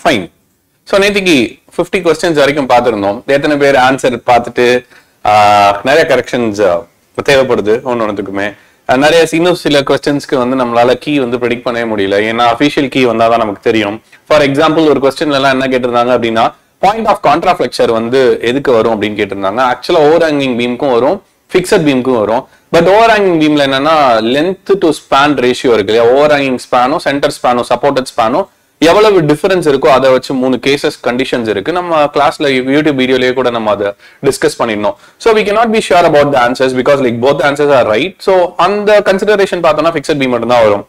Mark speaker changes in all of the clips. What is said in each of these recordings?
Speaker 1: Fine so நேற்றுக்கு fifty questions வரைக்கும் பார்த்துருந்தோம். எத்தனை பேர் ஆன்சர் பார்த்துட்டு நிறைய கரெக்ஷன்ஸ் தேவைப்படுது ஒன்று ஒன்றுத்துக்குமே நிறைய இன்னும் சில கொஸ்டின்ஸ்க்கு வந்து நம்மளால கீ வந்து ப்ரெடிக்ட் பண்ணவே முடியல. ஏன்னா அஃபிஷியல் கீ வந்தால் தான் நமக்கு தெரியும். ஃபார் எக்ஸாம்பிள் ஒரு கொஸ்டின்ல எல்லாம் என்ன கேட்டிருந்தாங்க அப்படின்னா பாயிண்ட் ஆஃப் கான்ட்ராஃப்ளெக்சர் வந்து எதுக்கு வரும் அப்படின்னு கேட்டிருந்தாங்க. ஆக்சுவலா ஓவர் ஹேங்கிங் பீமுக்கும் வரும் ஃபிக்ஸட் பீமுக்கும் வரும். பட் ஓவர் ஹேங்கிங் பீம்ல என்னன்னா லென்த் டு ஸ்பேன் ரேஷியோ இருக்கு இல்லையா? ஓவர் ஹேங்கிங் ஸ்பேனும் சென்டர் ஸ்பேனும் சப்போர்ட்டட் ஸ்பேனும் எவ்வளவு டிஃபரன்ஸ் இருக்கோ அதை வச்சு மூணு கேசஸ் கண்டிஷன்ஸ் இருக்கு. நம்ம கிளாஸ்ல யூடியூப் வீடியோலயே கூட நம்ம அதை டிஸ்கஸ் பண்ணிருந்தோம் so we cannot be sure about the answers because like both answers are right so அந்த கன்சிடரேஷன் பார்த்தோம்னா ஃபிக்ஸட் பி மட்டும் தான் வரும்.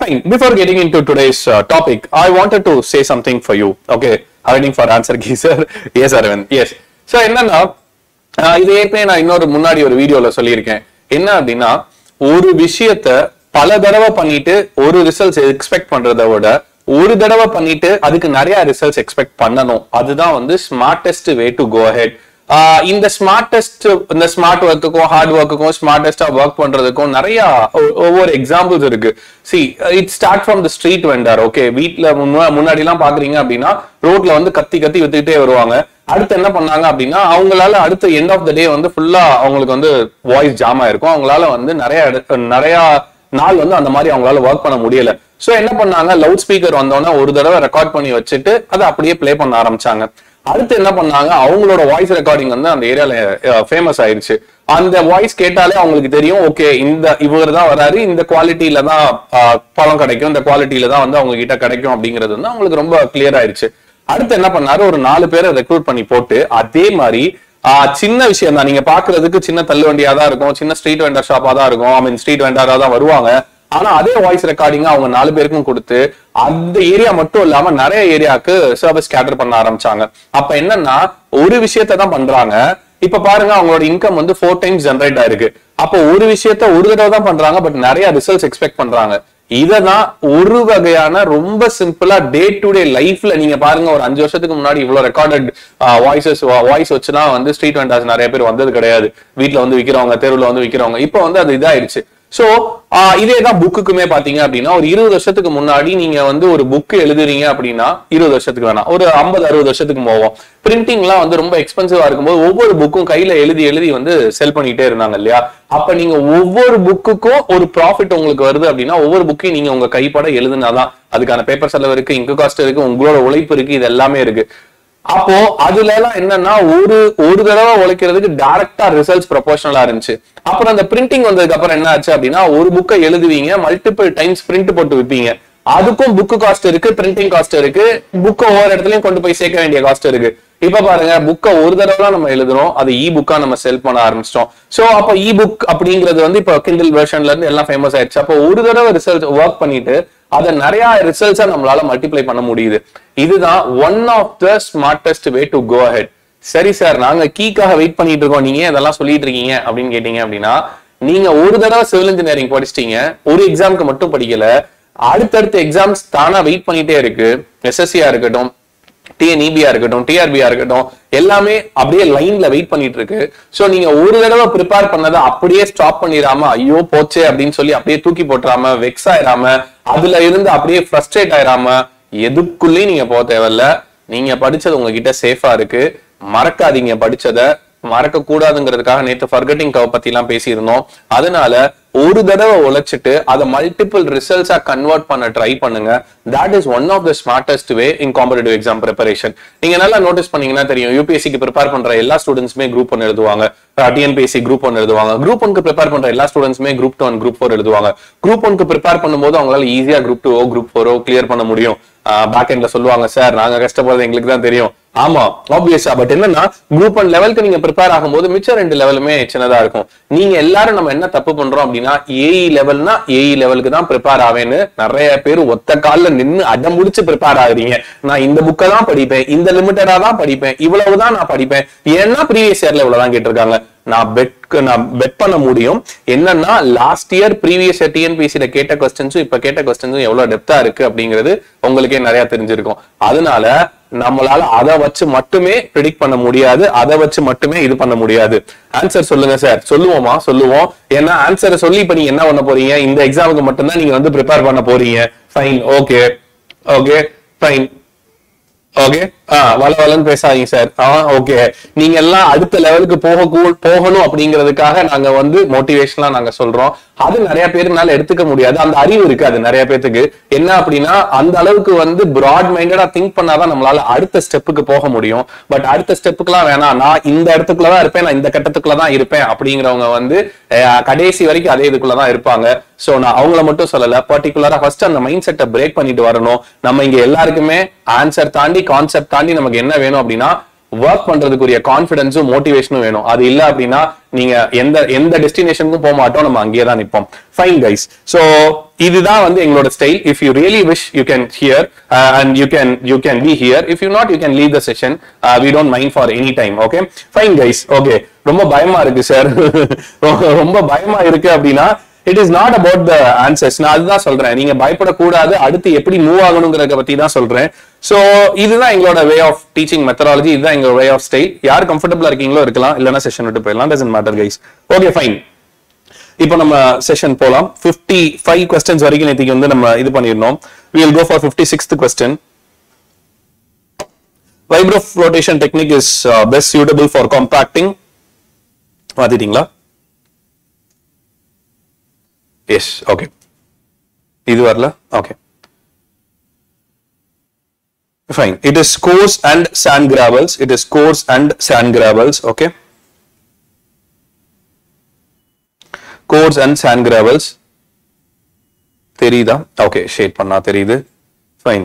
Speaker 1: Fine before getting into today's topic I wanted to say something for you okay Waiting for answer key sir yes Aravind yes So, என்னன்னா இது ஏற்கனவே நான் இன்னொரு முன்னாடி ஒரு வீடியோல சொல்லியிருக்கேன். என்ன அப்படின்னா ஒரு விஷயத்த பல தடவை பண்ணிட்டு ஒரு ரிசல்ட்ஸ் எக்ஸ்பெக்ட் பண்றத விட ஒரு தடவை பண்ணிட்டு அதுக்கு நிறைய ரிசல்ட்ஸ் எக்ஸ்பெக்ட் பண்ணணும். அதுதான் வந்து smartest way to go head இந்த ஸ்மார்டஸ்ட் இந்த ஸ்மார்ட் ஒர்க்குக்கும் ஹார்ட் ஒர்க்குக்கும் ஸ்மார்டஸ்டா ஒர்க் பண்றதுக்கும் நிறைய ஒ- ஒவ்வொரு எக்ஸாம்பிள்ஸ் இருக்கு. See it start from the street vendor okay வீட்டுல முன்னாடி எல்லாம் பாக்குறீங்க அப்படின்னா ரோட்ல வந்து கத்தி கத்தி வித்துக்கிட்டே வருவாங்க. அடுத்து என்ன பண்ணாங்க அப்படின்னா அவங்களால அடுத்த எண்ட் ஆஃப் த டே வந்து ஃபுல்லா அவங்களுக்கு வந்து வாய்ஸ் ஜாம் ஆயிருக்கும். அவங்களால வந்து நிறைய நிறைய நாள் வந்து அந்த மாதிரி அவங்களால ஒர்க் பண்ண முடியல. சோ என்ன பண்ணாங்க? லவுட் ஸ்பீக்கர் வந்தோடனே ஒரு தடவை ரெக்கார்ட் பண்ணி வச்சுட்டு அதை அப்படியே ப்ளே பண்ண ஆரம்பிச்சாங்க. அடுத்து என்ன பண்ணாங்க? அவங்களோட வாய்ஸ் ரெக்கார்டிங் வந்து அந்த ஏரியால ஃபேமஸ் ஆயிருச்சு. அந்த வாய்ஸ் கேட்டாலே அவங்களுக்கு தெரியும் ஓகே இந்த இவர் தான் வராரு இந்த குவாலிட்டியில தான் பழம் கிடைக்கும் இந்த குவாலிட்டியில தான் வந்து அவங்க கிட்ட கிடைக்கும் அப்படிங்கிறது வந்து அவங்களுக்கு ரொம்ப கிளியர் ஆயிருச்சு. அடுத்து என்ன பண்ணாரு? ஒரு நாலு பேரை ரெக்ரூட் பண்ணி போட்டு அதே மாதிரி சின்ன விஷயம் தான் நீங்க பாக்குறதுக்கு சின்ன தள்ளு வண்டியா தான் இருக்கும். சின்ன ஸ்ட்ரீட் வெண்டர் ஷாப்பா தான் இருக்கும். ஐ மீன் ஸ்ட்ரீட் வெண்டரா தான் வருவாங்க. ஆனா அதே வாய்ஸ் ரெக்கார்டிங் அவங்க நாலு பேருக்கும் கொடுத்து அந்த ஏரியா மட்டும் இல்லாம நிறைய ஏரியாவுக்கு சர்வீஸ் கேட்டர் பண்ண ஆரம்பிச்சாங்க. அப்ப என்னன்னா ஒரு விஷயத்த தான் பண்றாங்க. இப்ப பாருங்க அவங்களோட இன்கம் வந்து ஃபோர் டைம்ஸ் ஜென்ரேட் ஆயிருக்கு. அப்போ ஒரு விஷயத்த ஒரு தடவை தான் பண்றாங்க பட் நிறைய ரிசல்ட்ஸ் எக்ஸ்பெக்ட் பண்றாங்க. இதனா ஒரு வகையான ரொம்ப சிம்பிளா டே டு டே லைஃப்ல நீங்க பாருங்க ஒரு அஞ்சு வருஷத்துக்கு முன்னாடி இவ்வளவு ரெக்கார்டட் வாய்ஸஸ் வாய்ஸ் வச்சுலாம் வந்து ஸ்ட்ரீட் வெண்டாஸ் நிறைய பேர் வந்தது கிடையாது. வீட்டுல வந்து விக்கிறவங்க தெருவுல வந்து விக்கிறவங்க. இப்போ வந்து அது இதாயிருச்சு சோ இதே தான் புக்குக்குமே பாத்தீங்க அப்படின்னா ஒரு இருபது வருஷத்துக்கு முன்னாடி நீங்க வந்து ஒரு புக் எழுதுறீங்க அப்படின்னா இருபது வருஷத்துக்கு வேணாம். ஒரு ஐம்பது அறுபது வருஷத்துக்கு போவோம். பிரிண்டிங்லாம் வந்து ரொம்ப எக்ஸ்பென்சிவா இருக்கும்போது ஒவ்வொரு புக்கும் கையில எழுதி எழுதி வந்து செல் பண்ணிட்டே இருந்தாங்க இல்லையா? அப்ப நீங்க ஒவ்வொரு புக்குக்கும் ஒரு ப்ராஃபிட் உங்களுக்கு வருது அப்படின்னா ஒவ்வொரு புக்கையும் நீங்க உங்க கைப்பட எழுதுனாதான். அதுக்கான பேப்பர் செலவு இருக்கு இங்கு காஸ்ட் இருக்கு உங்களோட உழைப்பு இருக்கு இது எல்லாமே இருக்கு. அப்போ அதுல எல்லாம் என்னன்னா ஒரு ஒரு தடவை உழைக்கிறதுக்கு டைரக்டா ரிசல்ட்ஸ் ப்ரொபோஷனலா இருந்துச்சு. அப்புறம் அந்த பிரிண்டிங் வந்ததுக்கு அப்புறம் என்ன ஆச்சு அப்படின்னா ஒரு புக்கை எழுதுவீங்க மல்டிபிள் டைம்ஸ் பிரிண்ட் போட்டு விற்பீங்க அதுக்கும் புக்கு காஸ்ட் இருக்கு பிரிண்டிங் காஸ்ட் இருக்கு புக்கை ஒவ்வொரு இடத்துலயும் கொண்டு போய் சேர்க்க வேண்டிய காஸ்ட் இருக்கு. இப்ப பாருங்க புக்கை ஒரு தடவை நம்ம எழுதுறோம் அது இ புக்கா நம்ம செல் பண்ண ஆரம்பிச்சிட்டோம். சோ அப்ப இ புக் அப்படிங்கிறது வந்து இப்ப கிண்டில் வெர்ஷன்ல இருந்து எல்லாம் ஃபேமஸ் ஆயிடுச்சு. அப்போ ஒரு தடவை ரிசல்ட் ஒர்க் பண்ணிட்டு அதை நிறைய ரிசல்ட்ஸா நம்மளால மல்டிப்ளை பண்ண முடியுது. இதுதான் one of the smartest way to go head சரி சார் நாங்க கீக்காக வெயிட் பண்ணிட்டு இருக்கோம். நீங்க இதெல்லாம் சொல்லிட்டு இருக்கீங்க அப்படின்னு கேட்டீங்க அப்படின்னா நீங்க ஒரு தடவை சிவில் இன்ஜினியரிங் படிச்சிட்டீங்க ஒரு எக்ஸாம்க்கு மட்டும் படிக்கல அடுத்தடுத்த எக்ஸாம்ஸ் தானா வெயிட் பண்ணிட்டே இருக்கு. எஸ்எஸ்சியா இருக்கட்டும் டிஎன்இபியா இருக்கட்டும் டிஆர்பியா இருக்கட்டும் எல்லாமே அப்படியே லைன்ல வெயிட் பண்ணிட்டு இருக்கு சோ நீங்க ஒரு தடவை ப்ரிப்பேர் பண்ணதை அப்படியே ஸ்டாப் பண்ணிடாம ஐயோ போச்சே அப்படின்னு சொல்லி அப்படியே தூக்கி போட்டுறாம வெக்ஸ் ஆயிராம அதுல இருந்து அப்படியே ஃப்ரஸ்ட்ரேட் ஆயிராம எதுக்குள்ளேயும் நீங்க போக தேவையில்ல. நீங்க படிச்சது உங்ககிட்ட சேஃபா இருக்கு. மறக்காதீங்க படிச்சதை. மறக்க கூடாதுங்கிறதுக்காக நேத்து ஃபர்கட்டிங் கவ் பத்தி எல்லாம் பேசியிருந்தோம். அதனால ஒரு தடவை உழைச்சிட்டு அதை மல்டிபிள் ரிசல்ட்ஸா கன்வெர்ட் பண்ண ட்ரை பண்ணுங்க. That is one of the smartest way in competitive exam preparation நீங்க நல்லா நோட்டீஸ் பண்ணீங்கன்னா தெரியும். யூபிஎஸ்சிக்கு ப்ரிப்பேர் பண்ற எல்லா ஸ்டூடெண்ட்ஸுமே குரூப் ஒன் எழுதுவாங்க. டிஎன்பிஎஸ்சி குரூப் ஒன் எழுதுவாங்க. குரூப் ஒன்க்கு ப்ரிப்பேர் பண்ற எல்லா ஸ்டூடெண்ட்ஸுமே group two and group four எழுதுவாங்க. குரூப் ஒன்க்கு ப்ரிப்பேர் பண்ணும்போது அவங்களால ஈஸியா குரூப் டூ குரூப் ஃபோரோ கிளியர் பண்ண முடியும். பேக் எண்ட்ல சொல்லுவாங்க சார் நாங்க கஷ்டப்படுறது எங்களுக்கு தான் தெரியும். ஆமா ஆப்வியஸா பட் என்னன்னா குரூப் ஒன் லெவலுக்கு நீங்க ப்ரிப்பேர் ஆகும்போது மிச்சம் ரெண்டு லெவலுமே சின்னதா இருக்கும். நீங்க எல்லாரும் நம்ம என்ன தப்பு பண்றோம் அப்படின்னா ஏஇ லெவல்னா ஏஇ லெவலுக்கு தான் ப்ரிப்பேர் ஆவேன்னு நிறைய பேர் ஒத்த கால்ல நின்னு அடம் முடிச்சு ப்ரிப்பேர் ஆகுறீங்க. நான் இந்த புக்கை தான் படிப்பேன் இந்த லிமிட்டடா தான் படிப்பேன் இவ்வளவுதான் நான் படிப்பேன். ஏன்னா ப்ரீவியஸ் இயர்ல இவ்வளவுதான் கேட்டிருக்காங்க. நான் பெட் நான் பெட் பண்ண முடியும். என்னன்னா லாஸ்ட் இயர் ப்ரீவியஸ் டிஎன்பிசியில கேட்ட கொஸ்டின்ஸும் இப்ப கேட்ட கொஸ்டின்ஸும் எவ்வளவு டெப்தா இருக்கு அப்படிங்கிறது உங்களுக்கே நிறைய தெரிஞ்சிருக்கும். அதனால நம்மளால அதை வச்சு மட்டுமே ப்ரிடிக்ட் பண்ண முடியாது அதை வச்சு மட்டுமே இது பண்ண முடியாது. ஆன்சர் சொல்லுங்க சார் சொல்லுவோமா? சொல்லுவோம். ஏன்னா ஆன்சரை சொல்லி இப்ப நீங்க என்ன பண்ண போறீங்க? இந்த எக்ஸாமுக்கு மட்டும்தான் நீங்க வந்து ப்ரிப்பேர் பண்ண போறீங்க. Fine okay okay fine okay வள வளன்னு பேசாதீங்க சார். ஆஹ் ஓகே நீங்க எல்லாம் அடுத்த லெவலுக்கு போக போகணும் அப்படிங்கிறதுக்காக நாங்க வந்து மோட்டிவேஷனா நாங்க சொல்றோம். அது நிறைய பேருனால எடுத்துக்க முடியாது. அந்த அறிவு இருக்கு அது நிறைய பேத்துக்கு. என்ன அப்படின்னா அந்த அளவுக்கு வந்து பிராட் மைண்டடா திங்க் பண்ணாதான் நம்மளால அடுத்த ஸ்டெப்புக்கு போக முடியும். பட் அடுத்த ஸ்டெப்புக்குலாம் வேணாம். நான் இந்த இடத்துக்குள்ளதான் இருப்பேன். நான் இந்த கட்டத்துக்குள்ள தான் இருப்பேன் அப்படிங்கிறவங்க வந்து கடைசி வரைக்கும் அதே இதுக்குள்ளதான் இருப்பாங்க. சோ நான் அவங்கள மட்டும் சொல்லல. பர்டிகுலரா ஃபர்ஸ்ட் அந்த மைண்ட் செட்டை பிரேக் பண்ணிட்டு வரணும். நம்ம இங்க எல்லாருக்குமே ஆன்சர் தாண்டி கான்செப்ட் தாண்டி நமக்கு என்ன வேணும் அப்படின்னா ஒர்க் பண்றதுக்குரிய கான்பிடன்ஸும் மோட்டிவேஷனும் வேணும். அது இல்ல அப்படின்னா நீங்க எந்த எந்த டெஸ்டினேஷனுக்கும் போக மாட்டோம் நம்ம அங்கேயே தான் நிப்போம். ஃபைன் கைஸ் சோ இதுதான் வந்து எங்களோட style if you really wish you can here and you can you can be here if you not you can leave the session we don't mind for any time okay fine guys okay ரொம்ப பயமா இருக்கு sir ரொம்ப பயமா இருக்கு அப்படின்னா it is not about the answers நான் அதுதான் சொல்றேன். நீங்க பயப்படக்கூடாது. அடுத்து எப்படி மூவ் ஆகணுங்கிறத பத்தி தான் சொல்றேன். ஸோ இதுதான் எங்களோட வே ஆஃப் டீச்சிங் மெத்தடாலஜி இதுதான் எங்களோட வே ஆஃப் ஸ்டைல் யார் கம்ஃபர்டபுளா இருக்கீங்களோ இருக்கலாம். இல்லைன்னா செஷன் விட்டு போயிடலாம். Doesn't matter guys okay fine இப்போ நம்ம செஷன் போலாம். 55 ஃபைவ் கொஸ்டின்ஸ் வரைக்கும் நேற்றுக்கு வந்து நம்ம இது பண்ணிருந்தோம் we will go for 56th question. Vibro flotation technique is uh, best suitable for compacting. மாத்திட்டீங்களா S okay இது வரல okay fine it is coarse and sand gravels it is coarse and sand gravels okay coarse and sand gravels தெரியுதா okay shade பண்ணா தெரியுது fine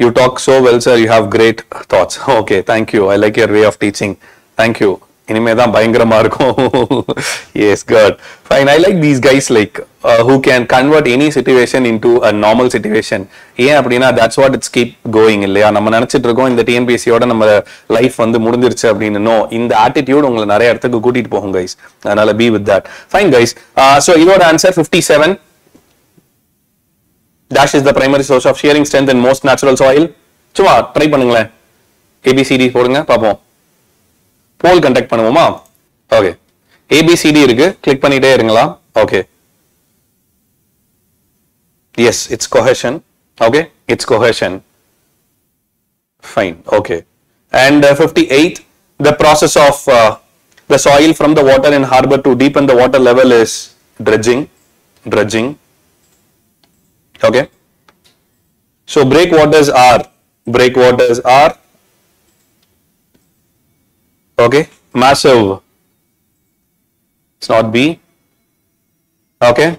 Speaker 1: you talk so well sir you have great thoughts okay thank you I like your way of teaching thank you இனிமே தான் பயங்கரமா இருக்கும். Yes good fine I like these guys like who can convert any situation into a normal situation ஏன் அப்படின்னா that's what it's keep going இல்லையா? நம்ம நினைச்சிட்டு இருக்கோம் இந்த டிஎன்பிஎஸ்சியோட நம்ம லைஃப் வந்து முடிஞ்சிருச்சு அப்படின்னு. நோ இந்த ஆட்டிடியூட் உங்களை நிறைய இடத்துக்கு கூட்டிட்டு போகும் கைஸ் அதனால be with that fine guys so இதோட answer fifty seven dash is the primary source of shearing strength in most natural oil சும்மா ட்ரை பண்ணுங்களேன். ஏபிசிடி போடுங்க பார்ப்போம். போல் கண்டக்ட் பண்ணுவோமா ஓகே ஏபிசிடி இருக்கு கிளிக் பண்ணிட்டே இருங்களா okay yes it's cohesion okay it's cohesion fine okay and uh, 58 the process of uh, the soil from the water in harbor to deepen the water level is dredging dredging okay so breakwaters are breakwaters are okay massive it's not b okay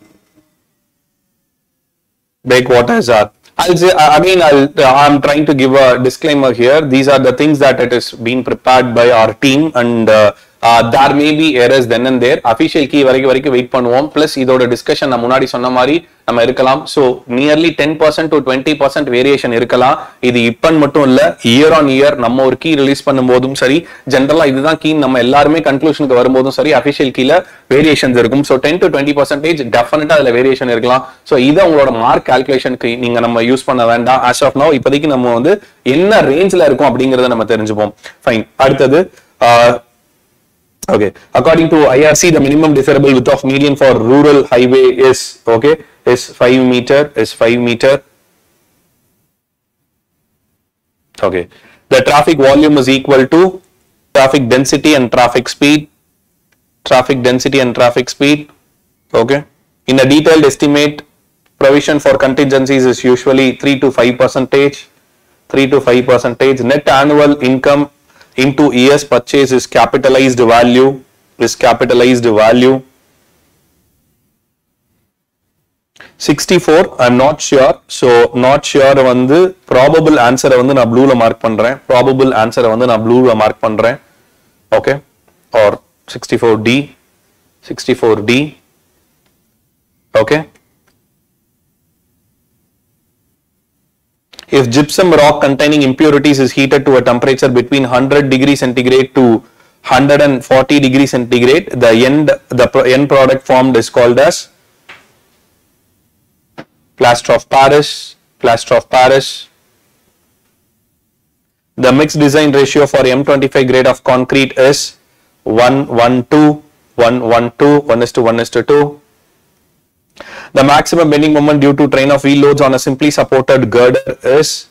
Speaker 1: breakwaters are I'll say. I'll. Uh, I'm trying to give a disclaimer here. These are the things that it is being prepared by our team, and uh, there may be be errors then and there. Official வரைக்கும் வரைக்கும் wait பண்ணுவோம். Plus இதோட discussion நான் முன்னாடி சொன்ன மாதிரி நம்ம இருக்கலாம். So nearly ten percent to twenty percent variation இருக்கலாம். இது இப்பன்னு மட்டும் இல்ல இயர் ஆன் இயர் நம்ம ஒரு கீ ரிலீஸ் பண்ணும் போதும் சரி ஜென்ரலா இதுதான் கீ நம்ம எல்லாருமே கன்க்ளூஷனுக்கு வரும்போதும் சரி அபிஷியல் கீழ வேரியேஷன்ஸ் இருக்கும் so ten to twenty percentage டெஃபினட்டா அதுல வேரியேஷன் இருக்கலாம் ஸோ இதை உங்களோட மார்க் கால்குலேஷனுக்கு நீங்க நம்ம யூஸ் பண்ண வேண்டாம் ஆஸ் ஆஃப் நோ இப்போதைக்கு நம்ம வந்து என்ன ரேஞ்ச்ல இருக்கும் அப்படிங்கறத நம்ம தெரிஞ்சுப்போம் ஃபைன் அடுத்தது uh, okay. According to irc the minimum desirable width of median for rural highway is okay is 5 meter is 5 meter. Okay. The traffic volume is equal to traffic density and traffic speed. Traffic density and traffic speed. Okay. In a detailed estimate provision for contingencies is usually 3 to 5 percentage. 3 to 5 percentage net annual income into years purchase is capitalized value is capitalized value 64 i'm not sure so not sure வந்து probable answer வந்து நான் blueல mark பண்றேன் probable answer வந்து நான் blueல mark பண்றேன் okay or 64d 64d okay if gypsum rock containing impurities is heated to a temperature between 100 degree centigrade to 140 degree centigrade the end the end product formed is called as plaster of paris plaster of paris. The mixed design ratio for m25 grade of concrete is 1 1 2 1 1 2 1 is to 1 is to 2 the maximum bending moment due to train of wheel loads on a simply supported girder is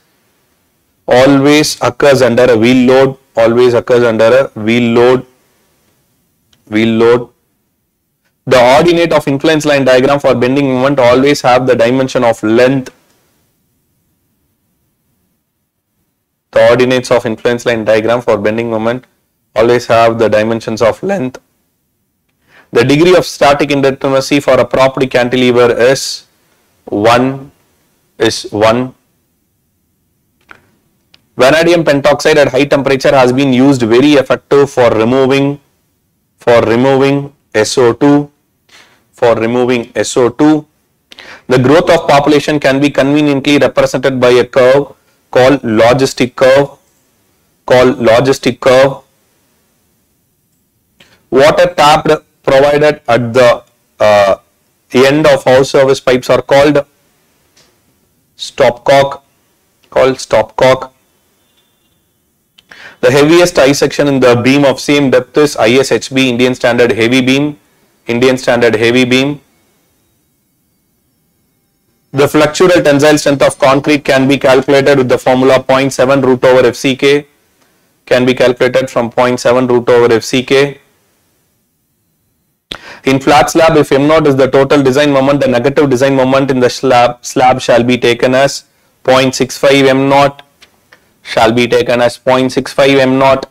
Speaker 1: always occurs under a wheel load always occurs under a wheel load wheel load the ordinate of influence line diagram for bending moment always have the dimension of length. The ordinates of influence line diagram for bending moment always have the dimensions of length the degree of static indeterminacy for a propped cantilever is 1 is 1 vanadium pentoxide at high temperature has been used very effective for removing for removing SO2 for removing SO2 the growth of population can be conveniently represented by a curve called logistic curve called logistic curve. Water tapped provided at the uh, end of house service pipes are called stopcock called stopcock. The heaviest I section in the beam of same depth is ISHB Indian Standard Heavy Beam Indian Standard Heavy Beam. The flexural tensile strength of concrete can be calculated with the formula 0.7 root over FCK can be calculated from 0.7 root over FCK in flat slab, if m naught is the total design moment, the negative design moment in the slab slab shall be taken as 0.65 m naught shall be taken as 0.65 m naught.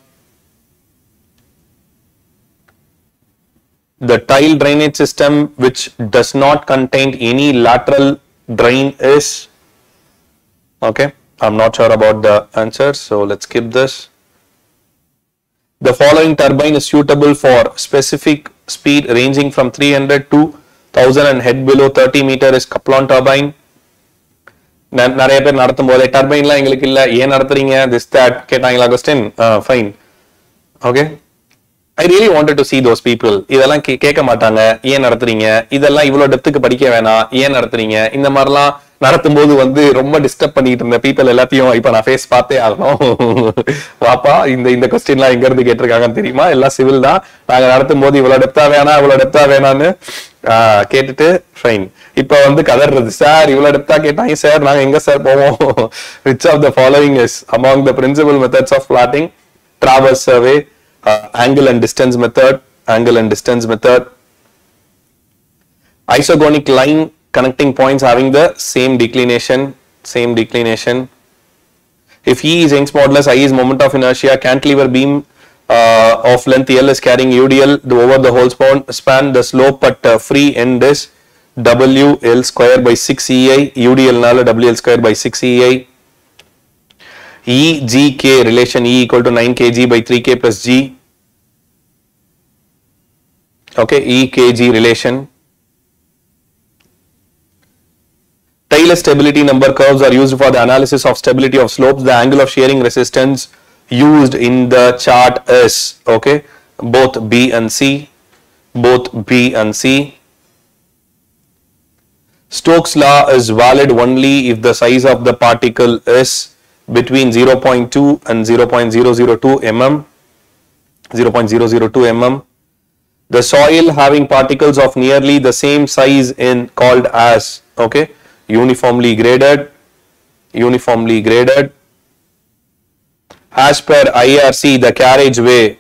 Speaker 1: The tile drainage system which does not contain any lateral drain is okay. I'm not sure about the answer, so let's skip this. The following turbine is suitable for specific speed ranging from 300 to 1000 and head below 30 meter is Kaplan turbine. நிறைய பேர் நடத்தும் போதே டர்பைன்லாம் எங்களுக்கு இல்லை ஏன் நடத்துறீங்க this that கேட்டாங்களா question fine okay I really wanted to see those people இதெல்லாம் கே- கேட்க மாட்டாங்க ஏன் நடத்துறீங்க? இதெல்லாம் இவ்வளவு டெப்த்துக்கு படிக்க வேணாம். ஏன் நடத்துறீங்க? இந்த மாதிரிலாம் நடத்தும் போது வந்து ரொம்ப டிஸ்டர்ப் பண்ணிட்டு இருந்த பீப்பிள் எல்லாத்தையும் இப்ப நான் ஃபேஸ் பார்த்தே ஆகணும். வாப்பா இந்த இந்த கொஸ்டின்லாம் எங்க இருந்து கேட்டிருக்காங்கன்னு தெரியுமா? எல்லாம் சிவில் தான். நாங்க நடத்தும் போது இவ்வளவு டெப்தா வேணாம் இவ்வளவு டெப்தா வேணாம்னு கேட்டுட்டு ஃபைன் இப்ப வந்து கதறது. சார் இவ்வளவு டெப்தா கேட்டாங்க சார். நாங்க எங்க சார் போவோம்? Which of the following is among the principal methods of plotting travel survey uh, angle and distance method, angle and distance method, isogonic line connecting points having the same declination, same declination. If E is Young's modulus, I is moment of inertia, cantilever beam uh, of length L is carrying UDL over the whole span, span the slope at uh, free end is WL square by 6 EI, UDL nala WL square by 6 EI. E G K relation E equal to 9 kg by 3 k plus G. Okay, E kg relation. Taylor stability number curves are used for the analysis of stability of slopes. The angle of shearing resistance used in the chart is okay both B and C, both B and C. Stokes law is valid only if the size of the particle is between 0.2 and 0.002 mm 0.002 mm. The soil having particles of nearly the same size in called as okay uniformly graded uniformly graded. As per IRC the carriageway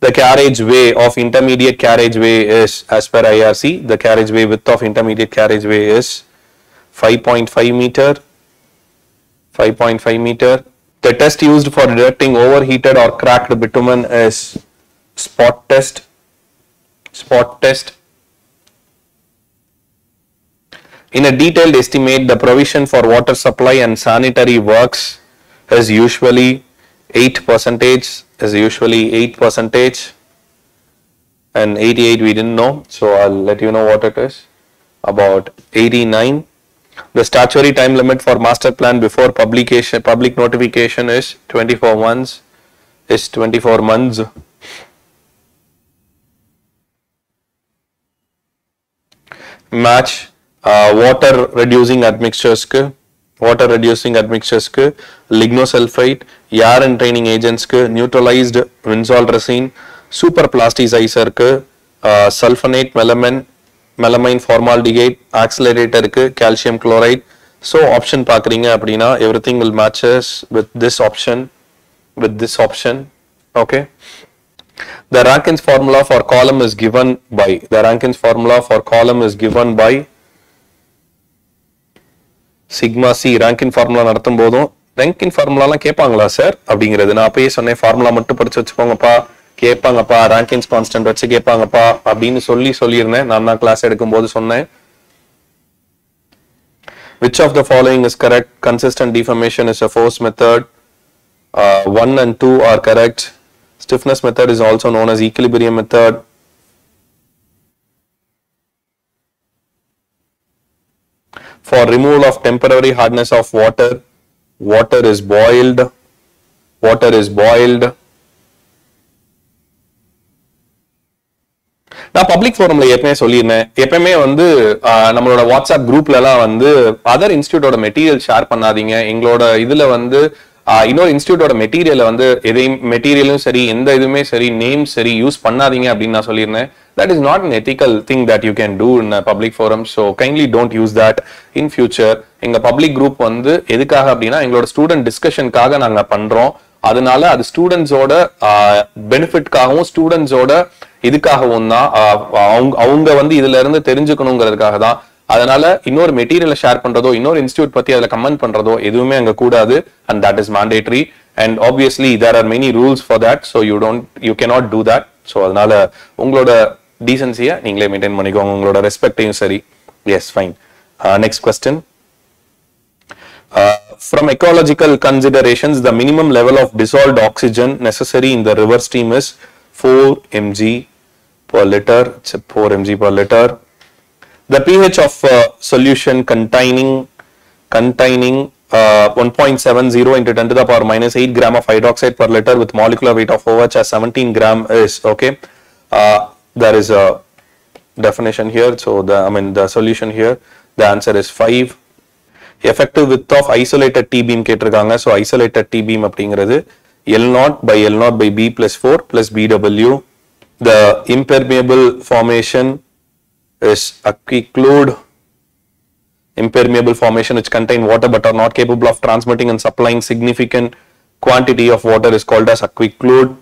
Speaker 1: the carriageway of intermediate carriageway is as per IRC the carriageway width of intermediate carriageway is 5.5 meter 5.5 meter. The test used for detecting overheated or cracked bitumen is spot test. Spot test. In a detailed estimate, the provision for water supply and sanitary works is usually 8 percentage, is usually 8 percentage and 88 we didn't know, so I'll let you know what it is. About 89. The statutory time limit for master plan before publication, public notification is 24 months, is 24 months. Match uh, water reducing admixtures, water reducing admixtures, lignosulfate, air entraining agents, neutralized vinsol resin, superplasticizer, uh, sulfonate melamine, melamine formaldehyde ஆக்சிலரேட்டருக்கு calcium chloride so option பார்க்குறீங்க அப்படின்னா everything will matches with this option with this option okay The Rankine's formula for column is given by the Rankine's formula for column is given by sigma C Rankine formula நடத்தும் போதும். ரேங்கின் ஃபார்முலாலாம் கேட்பாங்களா sir அப்படிங்கிறது. நான் அப்பயே சொன்னேன் formula மட்டும் படிச்சு வச்சுக்கோங்கப்பா. கேட்பாங்கப்பா ரேங்கின்ஸ் constant வச்சு கேட்பாங்கப்பா அப்படின்னு சொல்லி சொல்லியிருந்தேன் நான் தான் கிளாஸ் எடுக்கும் போது சொன்னேன் Which of the following is correct? Consistent deformation is a force method. Uh, 1 and 2 are correct. Stiffness method is also known as equilibrium method. For removal of temporary hardness of water, water is boiled. Water is boiled. நான் public ஃபோரம்ல எப்பவுமே சொல்லியிருந்தேன். எப்பயுமே வந்து நம்மளோட WhatsApp குரூப்ல எல்லாம் வந்து அதர் இன்ஸ்டியூட்டோட மெட்டீரியல் ஷேர் பண்ணாதீங்க. எங்களோட இதுல வந்து இன்னொரு இன்ஸ்டியூட்டோட மெட்டீரியலை வந்து எதையும் மெட்டீரியலும் சரி எந்த இதுவுமே சரி நேம் சரி யூஸ் பண்ணாதீங்க அப்படின்னு நான் சொல்லியிருந்தேன். That is not an ethical thing that you can do in public forum so kindly don't use that in future எங்க பப்ளிக் குரூப் வந்து எதுக்காக அப்படின்னா எங்களோட ஸ்டூடெண்ட் டிஸ்கஷனுக்காக நாங்க பண்றோம். அதனால அது ஸ்டூடெண்ட்ஸோட பெனிஃபிட்காகவும் ஸ்டூடெண்ட்ஸோட இதுக்காகவும் தான் அவங்க அவங்க வந்து இதுல இருந்து தெரிஞ்சுக்கணுங்கிறதுக்காக தான். அதனால இன்னொரு மெட்டீரியலை ஷேர் பண்றதோ இன்னொரு இன்ஸ்டியூட் பத்தி அதுல கமெண்ட் பண்றதோ எதுவுமே அங்க கூடாது. And that is mandatory and obviously there are many rules for that so you don't you cannot do that so அதனால உங்களோட டீசன்சியை நீங்களே மெயின்டைன் பண்ணிக்கோங்க. உங்களோட ரெஸ்பெக்டையும் சரி. Yes fine next question from from ecological considerations, the minimum level of dissolved oxygen necessary in the river stream is 4 mg per liter. It's a 4 mg per liter. The pH of uh, solution containing containing uh, 1.70 into 10 to the power minus 8 gram of hydroxide per liter with molecular weight of OH as 17 gram is okay. Uh, there is a definition here. So the I mean the solution here. The answer is 5. effective width of isolated T beam கேட்டிருக்காங்க so isolated T beam அப்படிங்கிறது L0 by L0 by B plus 4 plus BW the impermeable formation is aquiclude impermeable formation which contain water but are not capable of transmitting and supplying significant quantity of water is called as aquiclude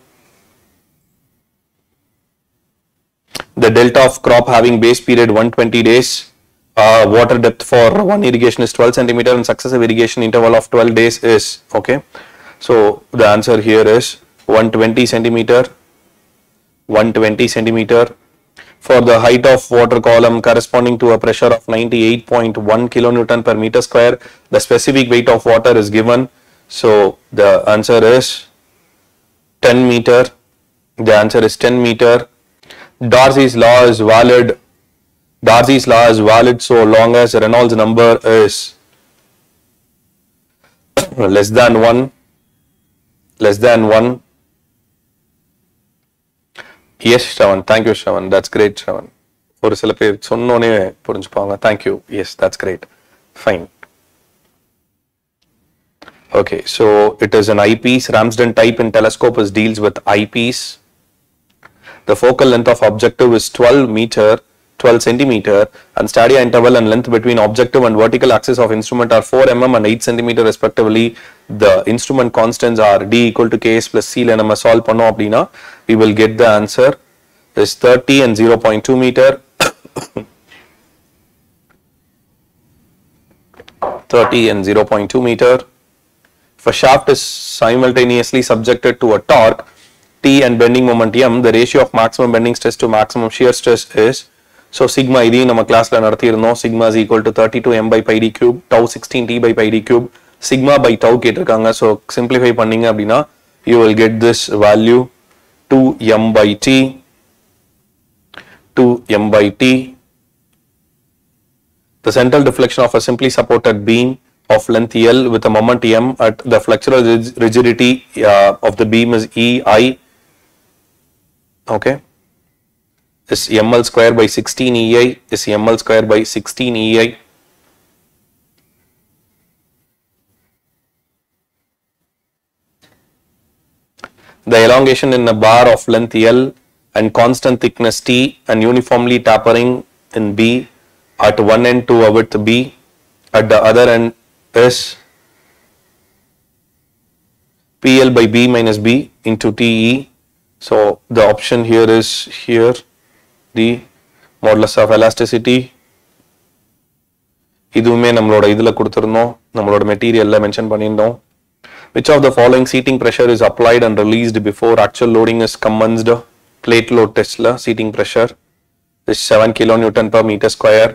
Speaker 1: the delta of crop having base period 120 days uh, water depth for one irrigation is 12 centimeter and successive irrigation interval of 12 days is okay. So the answer here is 120 centimeter 120 centimeter. For the height of water column corresponding to a pressure of 98.1 kilonewton per meter square the specific weight of water is given. So the answer is 10 meter. The answer is 10 meter. Darcy's law is valid. Darcy's law is valid so long as Reynolds number is less than 1 less than 1 yes Shravan thank you Shravan that's great Shravan ஒரு சில பேர் சொன்னோனே புரிஞ்சுப்பாங்க thank you yes that's great fine okay so it is an eyepiece Ramsden type in telescope is deals with eyepiece the focal length of objective is 12 meter 12 centimeter and stadia interval and length between objective and vertical axis of instrument are 4 mm and 8 centimeter respectively the instrument constants are d equal to ks plus c ல நம்ம solve பண்ணோம் அப்படின்னா we will get the answer is 30 and 0.2 meter 30 and 0.2 meter if a shaft is simultaneously subjected to a torque T and bending moment M, the ratio of maximum bending stress to maximum shear stress is so sigma இதையும் நம்ம கிளாஸ்ல நடத்தியிருந்தோம் sigma is equal to 32 m by pi d cube tau 16 t by pi d cube sigma by tau கேட்டிருக்காங்க so simplify பண்ணீங்க அப்படின்னா you will get this value 2 m by t 2 m by t the central deflection of a simply supported beam of length L with a moment M at the flexural rig- rigidity uh, of the beam is EI. Okay. Is ML square by 16 EI is ML square by 16 EI. The elongation in a bar of length L and constant thickness T and uniformly tapering in B at one end to a width B at the other end is PL by B minus B into TE. So the option here is here the modulus of elasticity இதுவுமே நம்மளோட இதுல கொடுத்திருந்தோம் நம்மளோட மெட்டீரியல்ல mention பண்ணியிருந்தோம் which of the following seating pressure is applied and released before actual loading is commenced plate load testல seating pressure is 7 kilonewton per meter square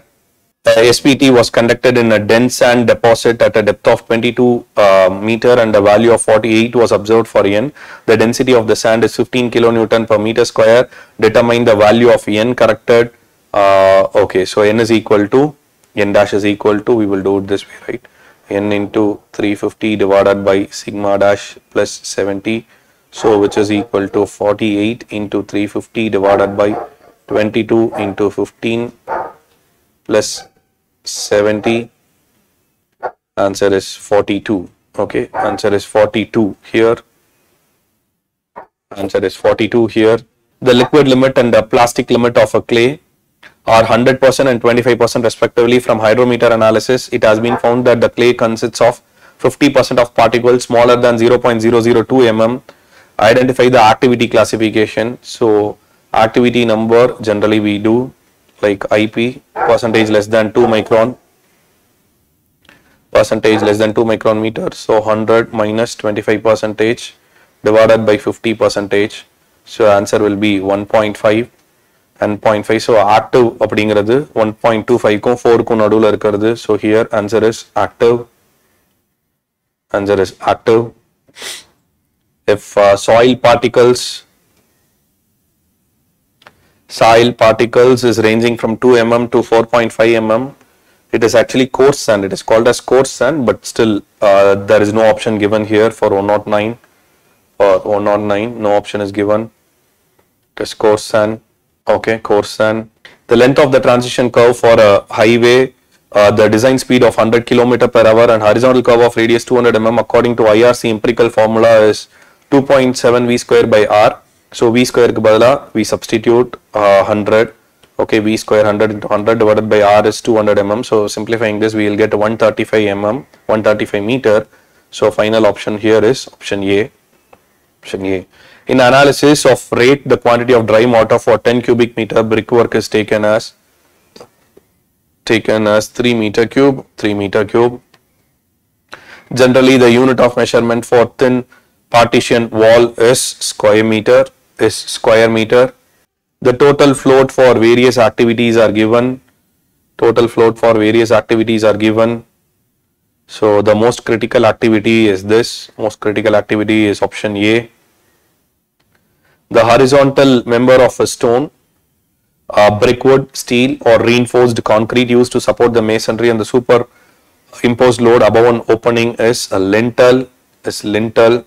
Speaker 1: the SPT was conducted in a dense sand deposit at a depth of 22 uh, meter and a value of 48 was observed for N. The density of the sand is 15 kilonewton per meter square. Determine the value of N corrected. Uh, okay, so N is equal to, N dash is equal to, we will do it this way, right? N into 350 divided by sigma dash plus 70. So which is equal to 48 into 350 divided by 22 into 15 plus 70 answer is 42 okay answer is 42 here. Answer is 42 here. The liquid limit and the plastic limit of a clay are 100% and 25% respectively from hydrometer analysis it has been found that the clay consists of 50% of particles smaller than 0.002 mm identify the activity classification. So activity number generally we do like IP percentage less than 2 micron percentage less than 2 micron meter so 100 minus 25 percentage divided by 50 percentage. So answer will be 1.5 and 0.5 so active அப்படிங்கிறது 1.25 க்கும் 4 க்கும் நடுவுல இருக்கிறது so here answer is active answer is active if uh, soil particles soil particles is ranging from 2 mm to 4.5 mm. It is actually coarse sand. It is called as coarse sand, but still uh, there is no option given here for 109 or 109. No option is given. It is coarse sand. Okay, course and the length of the transition curve for a highway, uh, the design speed of 100 km per hour and horizontal curve of radius 200 mm according to IRC empirical formula is 2.7 v square by r. So v square badala we substitute uh, 100. Okay, v square 100 into 100 divided by r is 200 mm. So simplifying this, we will get 135 mm, 135 meter. So final option here is option A. Option A in analysis of rate the quantity of dry mortar for 10 cubic meter brickwork is taken as taken as 3 meter cube 3 meter cube. Generally the unit of measurement for thin partition wall is square meter is square meter. The total float for various activities are given. Total float for various activities are given. So the most critical activity is this. Most critical activity is option a the horizontal member of a stone uh, brickwood steel or reinforced concrete used to support the masonry and the super imposed load above an opening is a lintel is lintel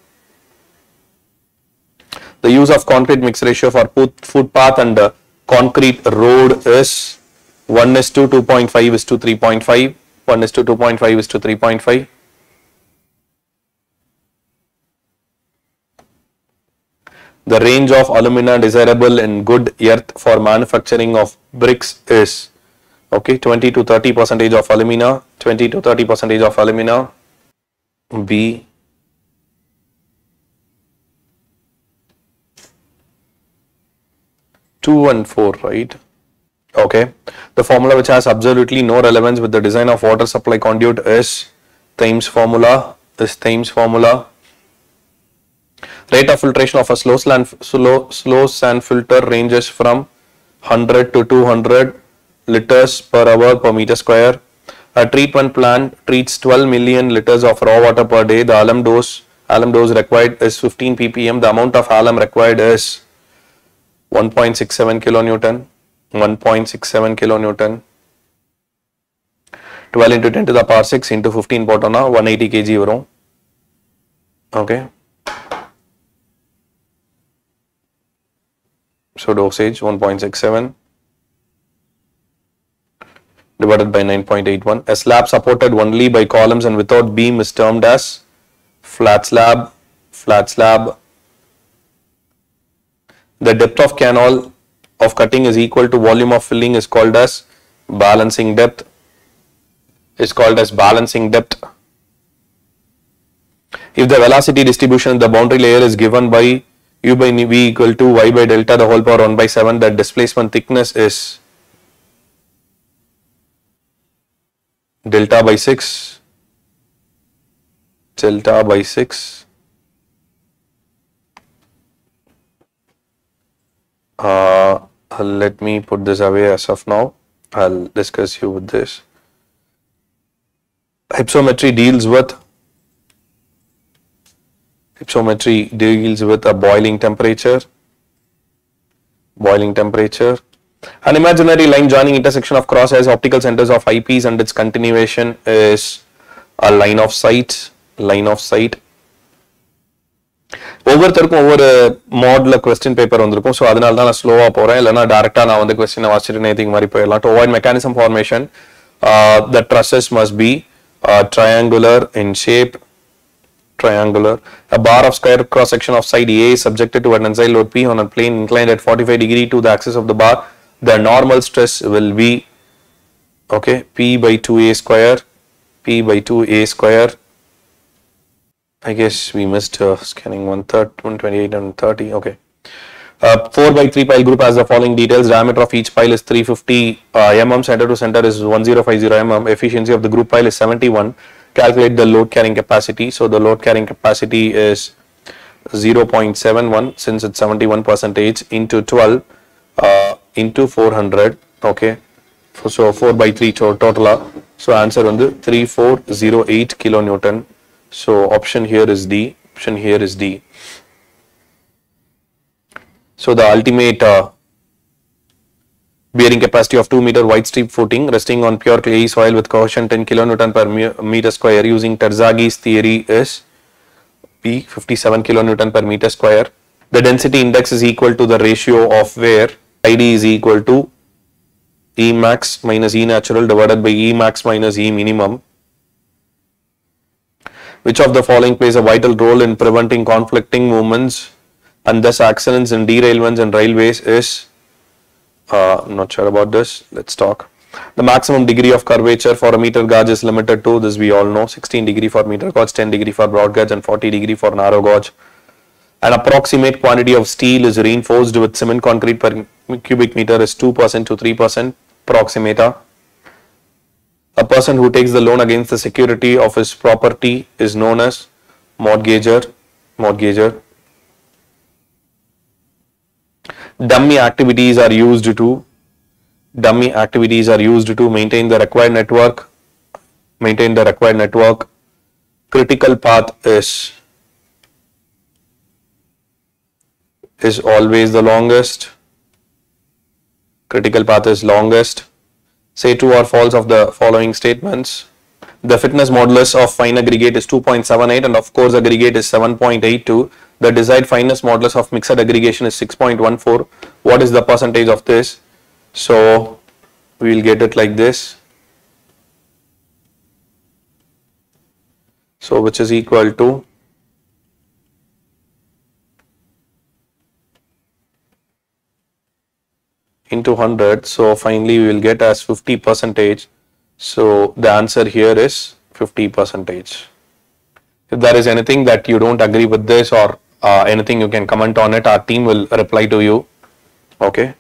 Speaker 1: the use of concrete mix ratio for footpath and uh, concrete road is 1 is to 2.5 is to 3.5 1 is to 2.5 is to 3.5 the range of alumina desirable in good earth for manufacturing of bricks is okay 20 to 30 percentage of alumina 20 to 30 percentage of alumina b two and four, right? Okay. The formula which has absolutely no relevance with the design of water supply conduit is Thames formula. This Thames formula. Rate of filtration of a slow sand, slow, slow sand filter ranges from 100 to 200 liters per hour per meter square. A treatment plant treats 12 million liters of raw water per day. The alum dose, alum dose required is 15 ppm. The amount of alum required is 1.67 kilonewton 1.67 kilonewton 12 into 10 to the power 6 into 15 போட்டோம்னா 180 kg வரும் okay So dosage 1.67 divided by 9.81 a slab supported only by columns and without beam is termed as flat slab flat slab the depth of canal of cutting is equal to volume of filling is called as balancing depth is called as balancing depth. If the velocity distribution in the boundary layer is given by u by v equal to y by delta the whole power 1 by 7, the displacement thickness is delta by 6, delta by 6. Uh, let me put this away as of now. I'll discuss you with this. Hypsometry deals with hypsometry deals with a boiling temperature boiling temperature an imaginary line joining intersection of crosshairs optical centers of eyepiece and its continuation is a line of sight line of sight ஒவ்வொருத்தருக்கும் ஒவ்வொரு மாடல question paper வந்திருக்கும் so அதனால தான் நான் ஸ்லோவாக போகிறேன் இல்லைனா டேரக்டா நான் வந்து கொஸ்டினை வாசிச்சுட்டு நேத்திங் மாதிரி போயிடலாம் to avoid mechanism formation the trusses must be triangular in shape triangular. A bar of square cross section of side A is subjected to an tensile load P on a plane inclined at 45 degree to the axis of the bar. The normal stress will be okay P by 2A square, P by 2A square. I guess we missed uh, scanning 128 and 30. Okay. Uh, 4 by 3 pile group has the following details. Diameter of each pile is 350 uh, mm. Center to center is 1050 mm. Efficiency of the group pile is 71. Calculate the load carrying capacity. So the load carrying capacity is 0.71 since it's 71 percentage into 12 uh, into 400. Okay. So 4 by 3 total. So answer on the 3408 kilonewton. So option here is D. Option here is D. So the ultimate uh, bearing capacity of 2 meter wide strip footing resting on pure clay soil with cohesion 10 kilonewton per meter square using Terzaghi's theory is P 57 kilonewton per meter square. The density index is equal to the ratio of where ID is equal to E max minus E natural divided by E max minus E minimum. Which of the following plays a vital role in preventing conflicting movements and thus accidents and derailments in railways is uh, I'm not sure about this. Let's talk. The maximum degree of curvature for a meter gauge is limited to this we all know 16 degree for meter gauge, 10 degree for broad gauge, and 40 degree for narrow gauge. An approximate quantity of steel is reinforced with cement concrete per cubic meter is 2% to 3% approximator. A person who takes the loan against the security of his property is known as mortgager. Mortgager. Dummy activities are used to dummy activities are used to maintain the required network. Maintain the required network. Critical path is is always the longest. Critical path is longest. Say true or false of the following statements. The fineness modulus of fine aggregate is 2.78 and of coarse aggregate is 7.82. The desired fineness modulus of mixed aggregation is 6.14. What is the percentage of this? So we will get it like this. So which is equal to into 100 so finally we will get as 50 percentage so the answer here is 50 percentage if there is anything that you don't agree with this or uh, anything you can comment on it our team will reply to you. Okay?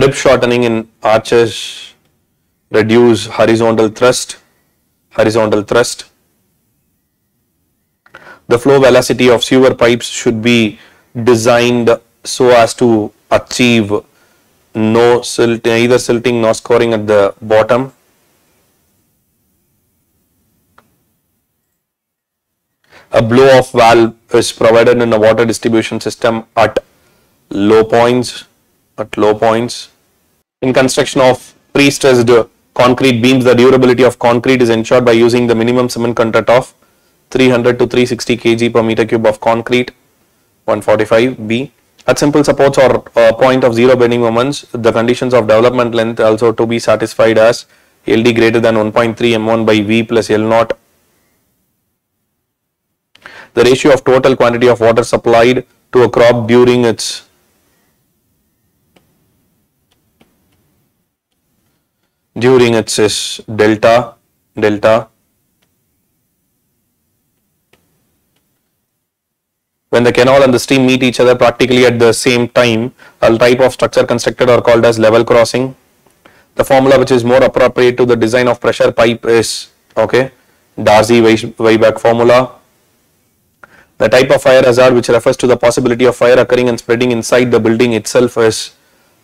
Speaker 1: Rib shortening in arches reduce horizontal thrust horizontal thrust. The flow velocity of sewer pipes should be designed so as to achieve no silt, neither silting nor scouring at the bottom. A blow off valve is provided in a water distribution system at low points. At low points. In construction of pre-stressed concrete beams, the durability of concrete is ensured by using the minimum cement content of 300 to 360 kg per meter cube of concrete 145 b at simple supports or uh, point of zero bending moments the conditions of development length also to be satisfied as ld greater than 1.3 m1 by v plus l naught the ratio of total quantity of water supplied to a crop during its during its is delta delta when the canal and the stream meet each other practically at the same time, a type of structure constructed are called as level crossing. The formula which is more appropriate to the design of pressure pipe is okay Darcy Weisbach formula. The type of fire hazard which refers to the possibility of fire occurring and spreading inside the building itself is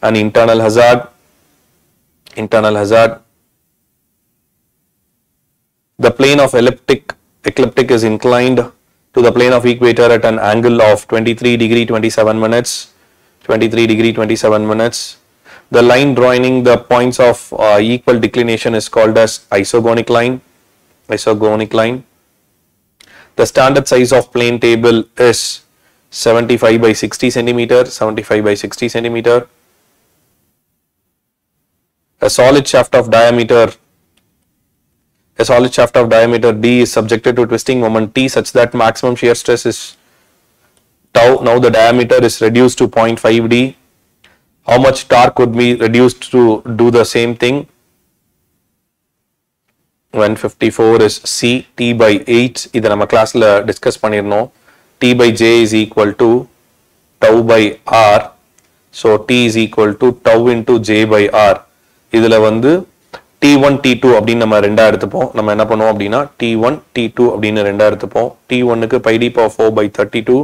Speaker 1: an internal hazard. Internal hazard. The plane of elliptic ecliptic is inclined to the plane of equator at an angle of 23 degree 27 minutes. 23 degree 27 minutes. The line joining the points of uh, equal declination is called as isogonic line. Isogonic line. The standard size of plane table is 75 by 60 centimeter, 75 by 60 centimeter. A solid shaft of diameter a solid shaft of diameter d is subjected to twisting moment t such that maximum shear stress is tau. Now the diameter is reduced to 0.5 d. How much torque could be reduced to do the same thing? 154 is C T by 8 இதை நம்ம கிளாஸ்ல discuss பண்ணிருந்தோம் T by J is equal to tau by R. So T is equal to tau into J by R. இதுல வந்து T1 T2 அப்படின்னு நம்ம ரெண்டா எடுத்துப்போம். நம்ம என்ன பண்ணுவோம் அப்படின்னா T1 T2 அப்படின்னு ரெண்டா எடுத்துப்போம். T1க்கு pi d power 4 by 32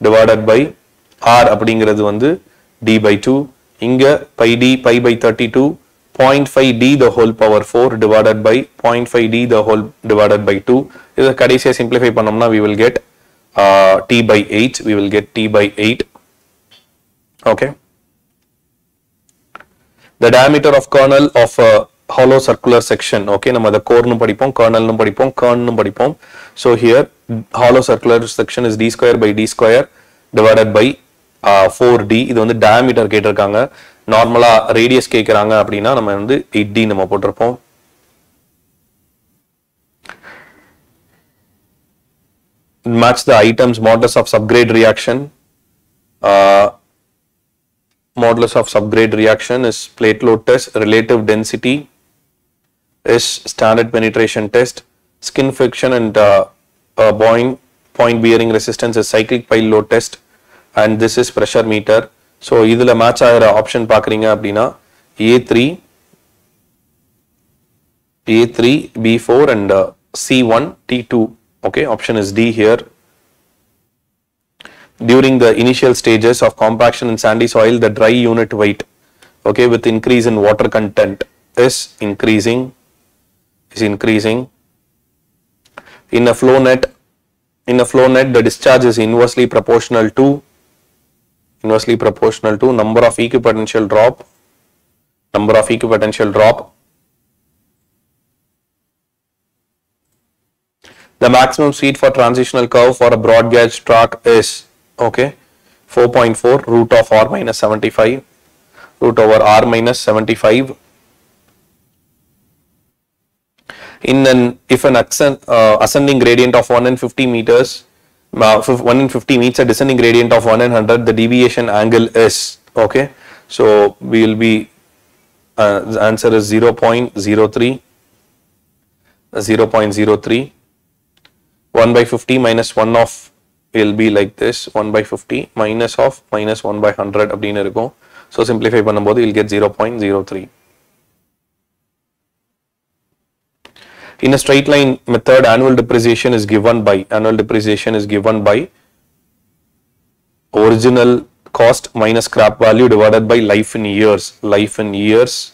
Speaker 1: divided by R அப்படிங்கிறது வந்து D by 2 இங்க pi d pi by 32 0.5 d the whole power 4 divided by 0.5 d the whole divided by 2 இதை கடைசியா simplify பண்ணம்னா we will get uh, t by 8 we will get t by 8 okay the diameter of kernel of a hollow circular section okay நம்ம அதை core கோர்னு படிப்போம் kernel கர்னல்னு படிப்போம் கர்ன்னு படிப்போம் so here hollow circular section is d square by d square divided by uh, 4d இது வந்து diameter கேட்டிருக்காங்க நார்மலா radius கேட்கறாங்க அப்படின்னா நம்ம வந்து 8d நம்ம போட்டிருப்போம் match the items modulus of subgrade reaction uh, modulus of subgrade reaction is plate load test relative density is standard penetration test skin friction and uh, uh, point point bearing resistance is cyclic pile load test and this is pressure meter so இதுல match ஆகிற option பாக்குறீங்க அப்படின்னா A three A three B four and C one D two okay option is D here during the initial stages of compaction in sandy soil the dry unit weight okay with increase in water content is increasing is increasing in a flow net in a flow net the discharge is inversely proportional to inversely proportional to number of equipotential drop number of equipotential drop. The maximum speed for transitional curve for a broad gauge track is okay 4.4 root of r minus 75 root over r minus 75 in an if an uh, ascending gradient of 1 in 50 meters uh, 1 in 50 meets a descending gradient of 1 in 100 the deviation angle is okay so we will be uh, the answer is 0.03 0.03 1 by 50 minus 1 of will be like this 1 by 50 minus of minus 1 by 100 அப்படின்னு இருக்கும் so simplify பண்ணும்போது you'll get 0.03 in a straight line method annual depreciation is given by annual depreciation is given by original cost minus scrap value divided by life in years. Life in years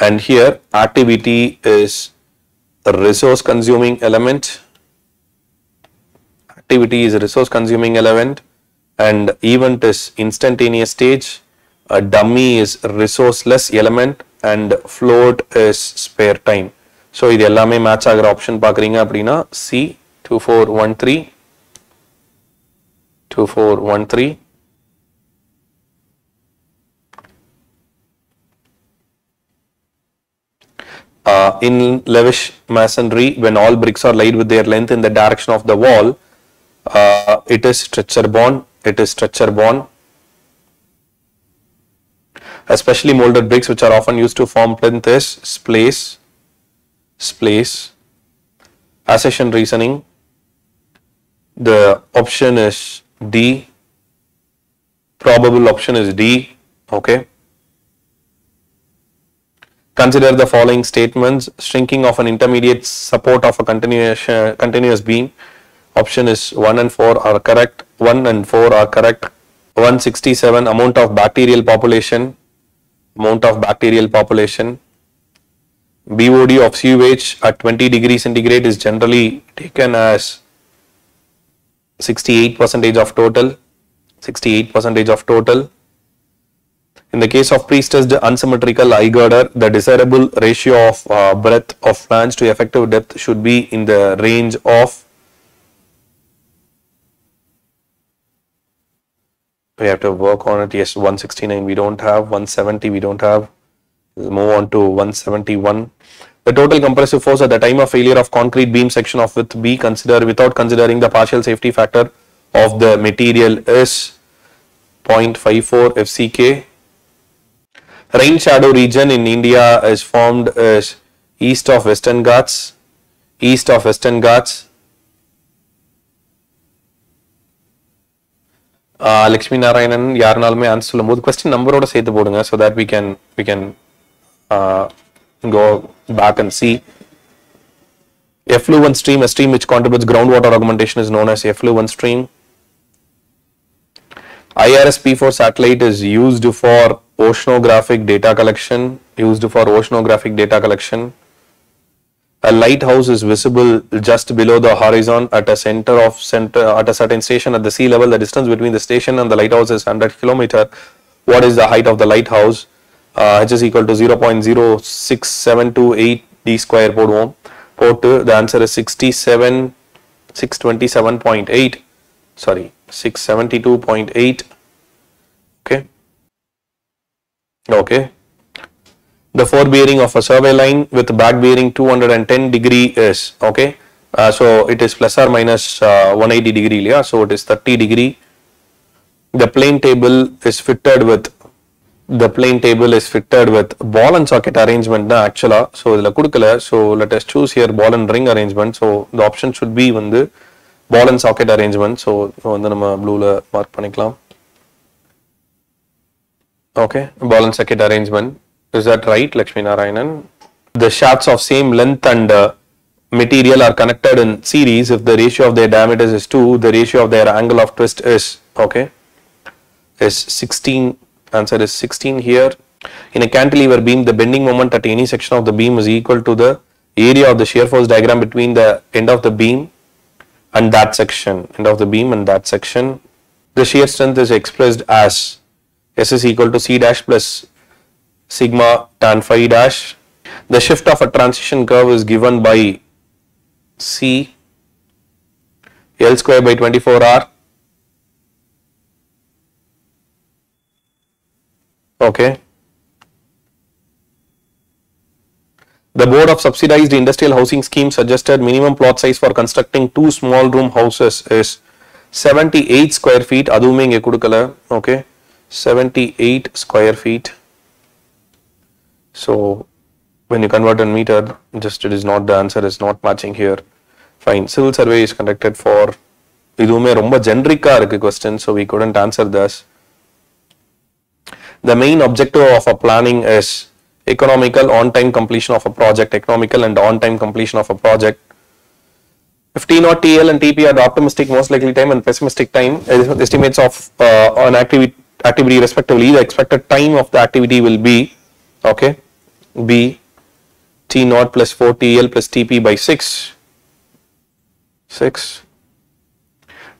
Speaker 1: and here activity is a resource consuming element. Activity is a resource consuming element and event is instantaneous stage a dummy is resourceless element and float is spare time so இது எல்லாமே match ஆகிற option பார்க்குறீங்க அப்படின்னா C two four one three two four one three uh, in lavish masonry, when all bricks are laid with their length in the direction of the wall, uh, it is stretcher bond. It is stretcher bond. especially molded bricks which are often used to form plinth is splace, splace, accession reasoning. The option is D, probable option is D, okay. Consider the following statements, shrinking of an intermediate support of a continuous, uh, continuous beam. Option is 1 and 4 are correct, 1 and 4 are correct. 167 amount of bacterial population, amount of bacterial population. BOD of sewage at 20 degrees centigrade is generally taken as 68 percentage of total, 68 percentage of total. In the case of pre-stressed unsymmetrical I girder, the desirable ratio of uh, breadth of flange to effective depth should be in the range of we have to work on it. Yes, 169 we don't have, 170 we don't have. We'll move on to 171. The total compressive force at the time of failure of concrete beam section of width B consider without considering the partial safety factor of the material is 0.54 FCK. Rain shadow region in India is formed as east of Western Ghats, east of Western Ghats. Lakshmi Narayanan யாருனாலுமே answer சொல்லும்போது question நம்பரோட சேர்த்து போடுங்க so that we can we can go back and see effluent stream a stream which contributes groundwater augmentation is known as effluent stream irs p4 satellite is used for oceanographic data collection used for oceanographic data collection a lighthouse is visible just below the horizon at a center of center at a certain station at the sea level. The distance between the station and the lighthouse is 100 kilometer. What is the height of the lighthouse? Uh, h is equal to 0.06728 d square per ohm port the answer is 67 627.8 sorry 672.8 okay. Okay the forebearing of a survey line with back bearing 210 degree is okay uh, so it is plus or minus uh, 180 degree yeah so it is 30 degree the plane table is fitted with the plane table is fitted with ball and socket arrangement தான் actually so இதுல கொடுக்கல so let us choose here ball and ring arrangement so the option should be வந்து ball and socket arrangement so வந்து நம்ம blueல mark பண்ணிக்கலாம் okay ball and socket arrangement is that right Lakshmi Narayanan the shafts of same length and uh, material are connected in series. If the ratio of their diameters is 2 the ratio of their angle of twist is okay is 16 answer is 16 here. In a cantilever beam the bending moment at any section of the beam is equal to the area of the shear force diagram between the end of the beam and that section. End of the beam and that section. The shear strength is expressed as s is equal to c dash plus sigma tan phi dash the shift of a transition curve is given by c l square by 24r Okay. The board of subsidized industrial housing scheme suggested minimum plot size for constructing two small room houses is 78 square feet. அதுவுமே இங்க கொடுக்கல okay 78 square feet. So when you convert in meter just it is not the answer is not matching here. Fine. Civil survey is conducted for இதுவுமே ரொம்ப ஜென்ரிக்கா இருக்கு question so we couldn't answer this. the main objective of a planning is economical on-time completion of a project, economical and on-time completion of a project. If T naught, TL and TP are the optimistic most likely time and pessimistic time uh, estimates of uh, an activity, activity respectively, the expected time of the activity will be, okay, B T naught plus 4 TL plus TP by 6, 6.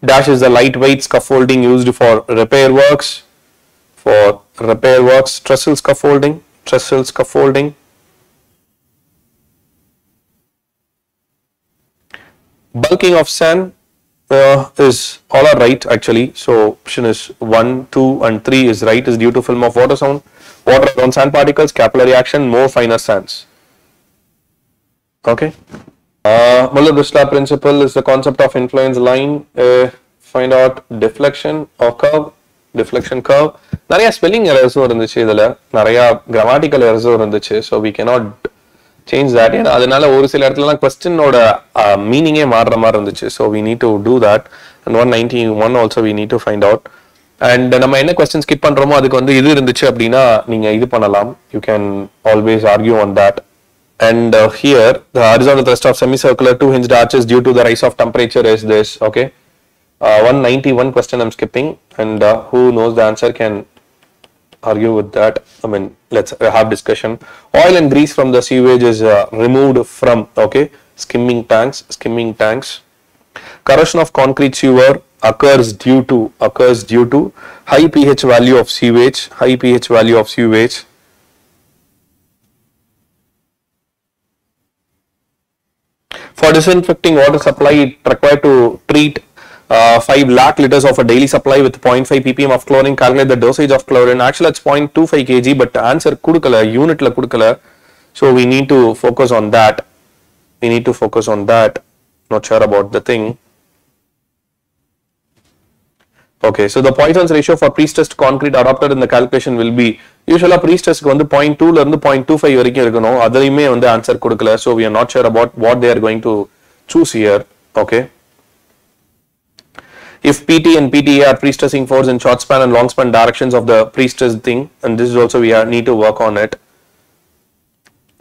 Speaker 1: Dash is the lightweight scaffolding used for repair works, for repair works, trestle scaffolding, trestle scaffolding. Bulking of sand uh, is all are right actually. So option is 1, 2 and 3 is right is due to film of water sound, water on sand particles, capillary action, more finer sands. Okay. Uh, Muller-Bristol principle is the concept of influence line. Uh, find out deflection or curve, deflection curve நிறைய spelling எரர்ஸும் இருந்துச்சு இதுல நிறைய grammatical எரர்ஸும் இருந்துச்சு so we cannot change that ஏன்னா அதனால ஒரு சில இடத்துலலாம் கொஸ்டினோட மீனிங்கே மாறுற மாதிரி இருந்துச்சு so we need to do that and one ninety one also we need to find out and நம்ம என்ன கொஸ்டின் ஸ்கிப் பண்றோமோ அதுக்கு வந்து இது இருந்துச்சு அப்படின்னா நீங்க இது பண்ணலாம் you can always argue on that and uh, here the horizontal thrust of semicircular two hinged arches due to the rise of temperature is this okay uh, 191 question i'm skipping and uh, who knows the answer can argue with that i mean let's uh, have discussion oil and grease from the sewage is uh, removed from okay skimming tanks skimming tanks corrosion of concrete sewer occurs due to occurs due to high ph value of sewage high ph value of sewage For disinfecting water supply, it required to treat uh, 5 lakh liters of a daily supply with 0.5 ppm of chlorine. Calculate the dosage of chlorine. Actually, it's 0.25 kg, but answer kudukala, unit la kudukala. So we need to focus on that. We need to focus on that. Not sure about the thing. Okay, so the Poisson's ratio for pre-stressed concrete adopted in the calculation will be யூஸ்வலா ப்ரீஸ்டர்ஸ்க்கு வந்து point டூல இருந்து point two five வரைக்கும் இருக்கணும் அதுலயுமே வந்து answer கொடுக்கல so we are not share about what they are going to choose year okay if PT and PTA are pre-stressing force in short span and long span directions of the pre-stress thing, and this is also we are, need to work on it.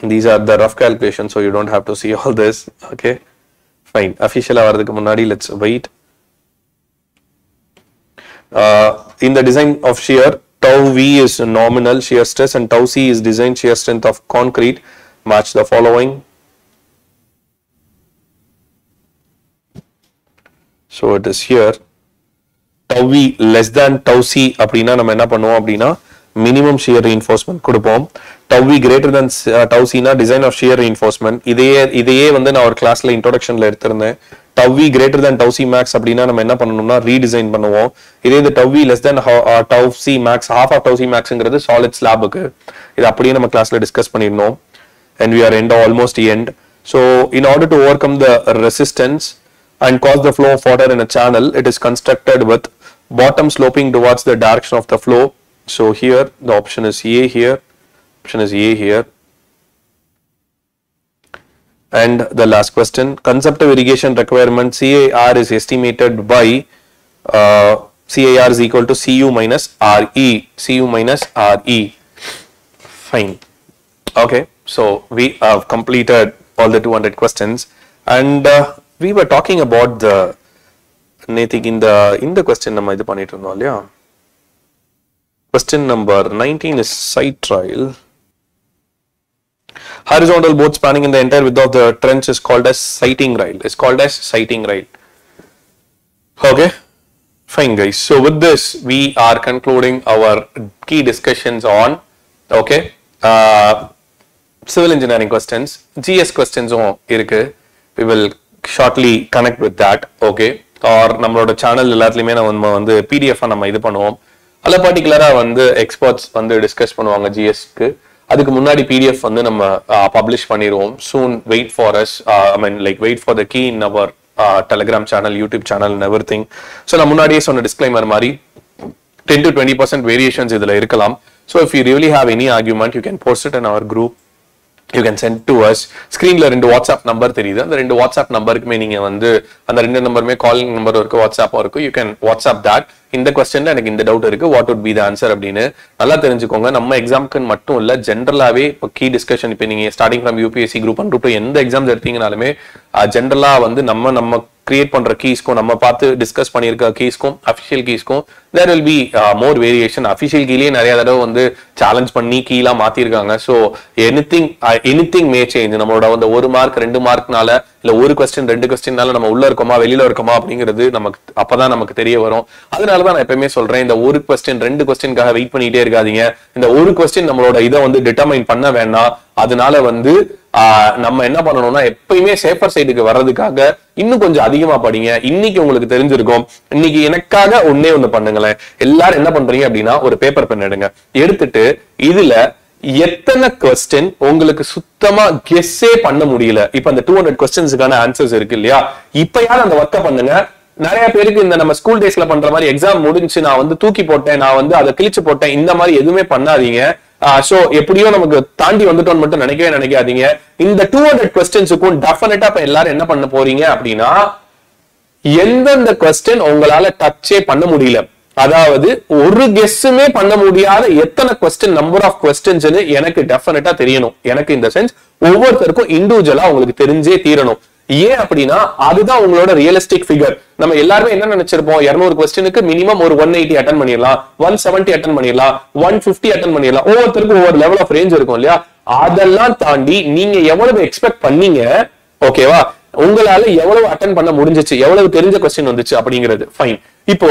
Speaker 1: These are the rough calculations, so you don't have to see all this. Okay, fine. Official வரதுக்கு முன்னாடி let's wait. Uh, in the design of shear, tau V is nominal shear stress and tau C is design shear strength of concrete. Match the following. So it is here. Tau V less than tau C அப்படின்னா நம்ம என்ன பண்ணுவோம் அப்படின்னா minimum shear reinforcement கொடுப்போம் tau V greater than uh, tau C னா design இதையே இதையே வந்து நான் ஒரு கிளாஸ்ல இன்ட்ரோடக்ஷன்ல எடுத்திருந்தேன் டவ்வி கிரேட்டர் தேன் டவுசி மேக்ஸ் அப்படின்னா நம்ம என்ன பண்ணணும்னா ரீடிசைன் பண்ணுவோம். இதே இந்த tau v less than tau c max half of tau c மேக்ஸ்ங்கிறது solid ஸ்லாபுக்கு இது அப்படியே நம்ம கிளாஸ்ல டிஸ்கஸ் பண்ணிருந்தோம் and we are end almost end so in order to overcome the resistance and cause the flow of the water in a channel it is constructed with bottom sloping towards the direction of the flow so here the option is A here option is A here and the last question conceptive irrigation requirement CAR is estimated by uh, CAR is equal to CU minus RE CU minus RE fine okay so we have completed all the 200 questions and uh, we were talking about the நேத்திக்கு இந்த இந்த question நம்ம இது பண்ணிட்டு இருந்தோம் இல்லையா question number nineteen is side trial horizontal boat spanning in the entire width of the trench is called as sighting rail is called as sighting rail okay fine guys so with this we are concluding our key discussions on okay uh, civil engineering questions gs questions we will shortly connect with that okay or நம்மளோட channel எல்லாத்துலயுமே நம்ம வந்து PDF நம்ம இது பண்ணுவோம் அதில் பர்டிகுலராக வந்து எக்ஸ்பர்ட்ஸ் வந்து டிஸ்கஸ் பண்ணுவாங்க ஜிஎஸ்க்கு அதுக்கு முன்னாடி பிடிஎஃப் வந்து நம்ம பப்ளிஷ் பண்ணிடுவோம் soon wait for us I mean like wait for the key in our Telegram channel YouTube channel everything so நான் முன்னாடியே சொன்ன டிஸ்க்ளைமர் மாதிரி ten to twenty percent variations இதுல இருக்கலாம். So if you really have any argument you can post it in our group you can send to us ஸ்க்ரீனில் ரெண்டு WhatsApp number தெரியுது. அந்த ரெண்டு வாட்ஸ்அப் நம்பருக்குமே நீங்க வந்து அந்த ரெண்டு நம்பருமே காலிங் நம்பர் இருக்கு வாட்ஸ்அப்பும் இருக்கு. யூ கேன் வாட்ஸ்அப் தட் இந்த கொஸ்டின்ல எனக்கு இந்த டவுட் இருக்கு. What would be the answer அப்படின்னு. நல்லா தெரிஞ்சுக்கோங்க. நம்ம எக்ஸாம்க்கு மட்டும் இல்ல ஜென்ரலாவே இப்போ கீ டிஸ்கஷன் இப்போ நீங்க starting from UPSC group one group எந்த எக்ஸாம்ஸ் எடுத்தீங்கனாலுமே ஜென்ரலா வந்து நம்ம நம்ம கிரியேட் பண்ற கீஸ்க்கும் நம்ம பார்த்து டிஸ்கஸ் பண்ணியிருக்க கீஸ்க்கும் official கீஸ்க்கும் there will be more variation official கீழே நிறைய தடவை வந்து சேலஞ்ச் பண்ணி கீலாம் மாத்திருக்காங்க. So anything anything may change நம்மளோட வந்து ஒரு மார்க் ரெண்டு மார்க்னால இல்ல ஒரு கொஸ்டின் ரெண்டு கொஸ்டின்னால நம்ம உள்ள இருக்கோமா வெளியில இருக்கோமா அப்படிங்கிறது நமக்கு அப்பதான் நமக்கு தெரிய வரும். அதனாலதான் நான் எப்பயுமே சொல்றேன் இந்த ஒரு கொஸ்டின் ரெண்டு கொஸ்டின்காக வெயிட் பண்ணிட்டே இருக்காதீங்க. இந்த ஒரு கொஸ்டின் நம்மளோட இதை வந்து டிட்டர்மைன் பண்ண வேண்டாம். அதனால வந்து நம்ம என்ன பண்ணணும்னா எப்பயுமே சேஃபர் சைடுக்கு வர்றதுக்காக இன்னும் கொஞ்சம் அதிகமா படிங்க. இன்னைக்கு உங்களுக்கு தெரிஞ்சிருக்கும். இன்னைக்கு எனக்காக ஒன்னே ஒண்ணு பண்ணுங்களேன். எல்லாரும் என்ன பண்றீங்க அப்படின்னா ஒரு பேப்பர் பென் எடுங்க. எடுத்துட்டு இதுல எத்தனை கொஸ்டின் உங்களுக்கு சுத்தமா கெஸ்ஸே பண்ண முடியல. இப்ப அந்த டூ ஹண்ட்ரட் கொஸ்டின்ஸுக்கான ஆன்சர்ஸ் இருக்கு இல்லையா? இப்பயாவது அந்த ஒர்க்கை பண்ணுங்க. நிறைய பேருக்கு இந்த நம்ம ஸ்கூல் டேஸ்ல பண்ற மாதிரி எக்ஸாம் முடிஞ்சு நான் வந்து தூக்கி போட்டேன் நான் வந்து அதை கிழிச்சு போட்டேன் இந்த மாதிரி எதுவுமே பண்ணாதீங்க. சோ எப்படியோ நமக்கு தாண்டி வந்துட்டோம்னு மட்டும் நினைக்கவே நினைக்காதீங்க. இந்த டூ ஹண்ட்ரட் கொஸ்டின்ஸுக்கும் டெஃபினட்டா இப்ப எல்லாரும் என்ன பண்ண போறீங்க அப்படின்னா எந்தெந்த கொஸ்டின் உங்களால டச்சே பண்ண முடியல. அதாவது ஒரு கெஸ்ஸுமே பண்ண முடியாத எத்தனை கொஸ்டின் நம்பர் ஆஃப் கொஸ்டின்ஸ் எனக்கு டெஃபினட்டா தெரியணும். எனக்கு இந்த சென்ஸ் ஒவ்வொருத்தருக்கும் இண்டிவிஜுவலா உங்களுக்கு தெரிஞ்சே தீரணும். ஏன் அப்படின்னா அதுதான் உங்களோட ரியலிஸ்டிக் ஃபிகர் நம்ம எல்லாருமே என்ன நினைச்சிருப்போம்? இருநூறு கொஸ்டினுக்கு மினிமம் ஒரு ஒன் எயிட்டி அட்டன் பண்ணிடலாம். ஒன் செவன்டி அட்டன் பண்ணிடலாம். ஒன் பிப்டி அட்டன் பண்ணிடலாம். ஒவ்வொருத்தருக்கும் ஒவ்வொரு லெவல் ஆஃப் ரேஞ்ச் இருக்கும் இல்லையா? அதெல்லாம் தாண்டி நீங்க எவ்வளவு எக்ஸ்பெக்ட் பண்ணீங்க? ஓகேவா உங்களால எவ்வளவு அட்டன் பண்ண முடிஞ்சிச்சு? எவ்வளவு தெரிஞ்ச கொஸ்டின் வந்துச்சு? அப்படிங்கிறது. ஃபைன் இப்போ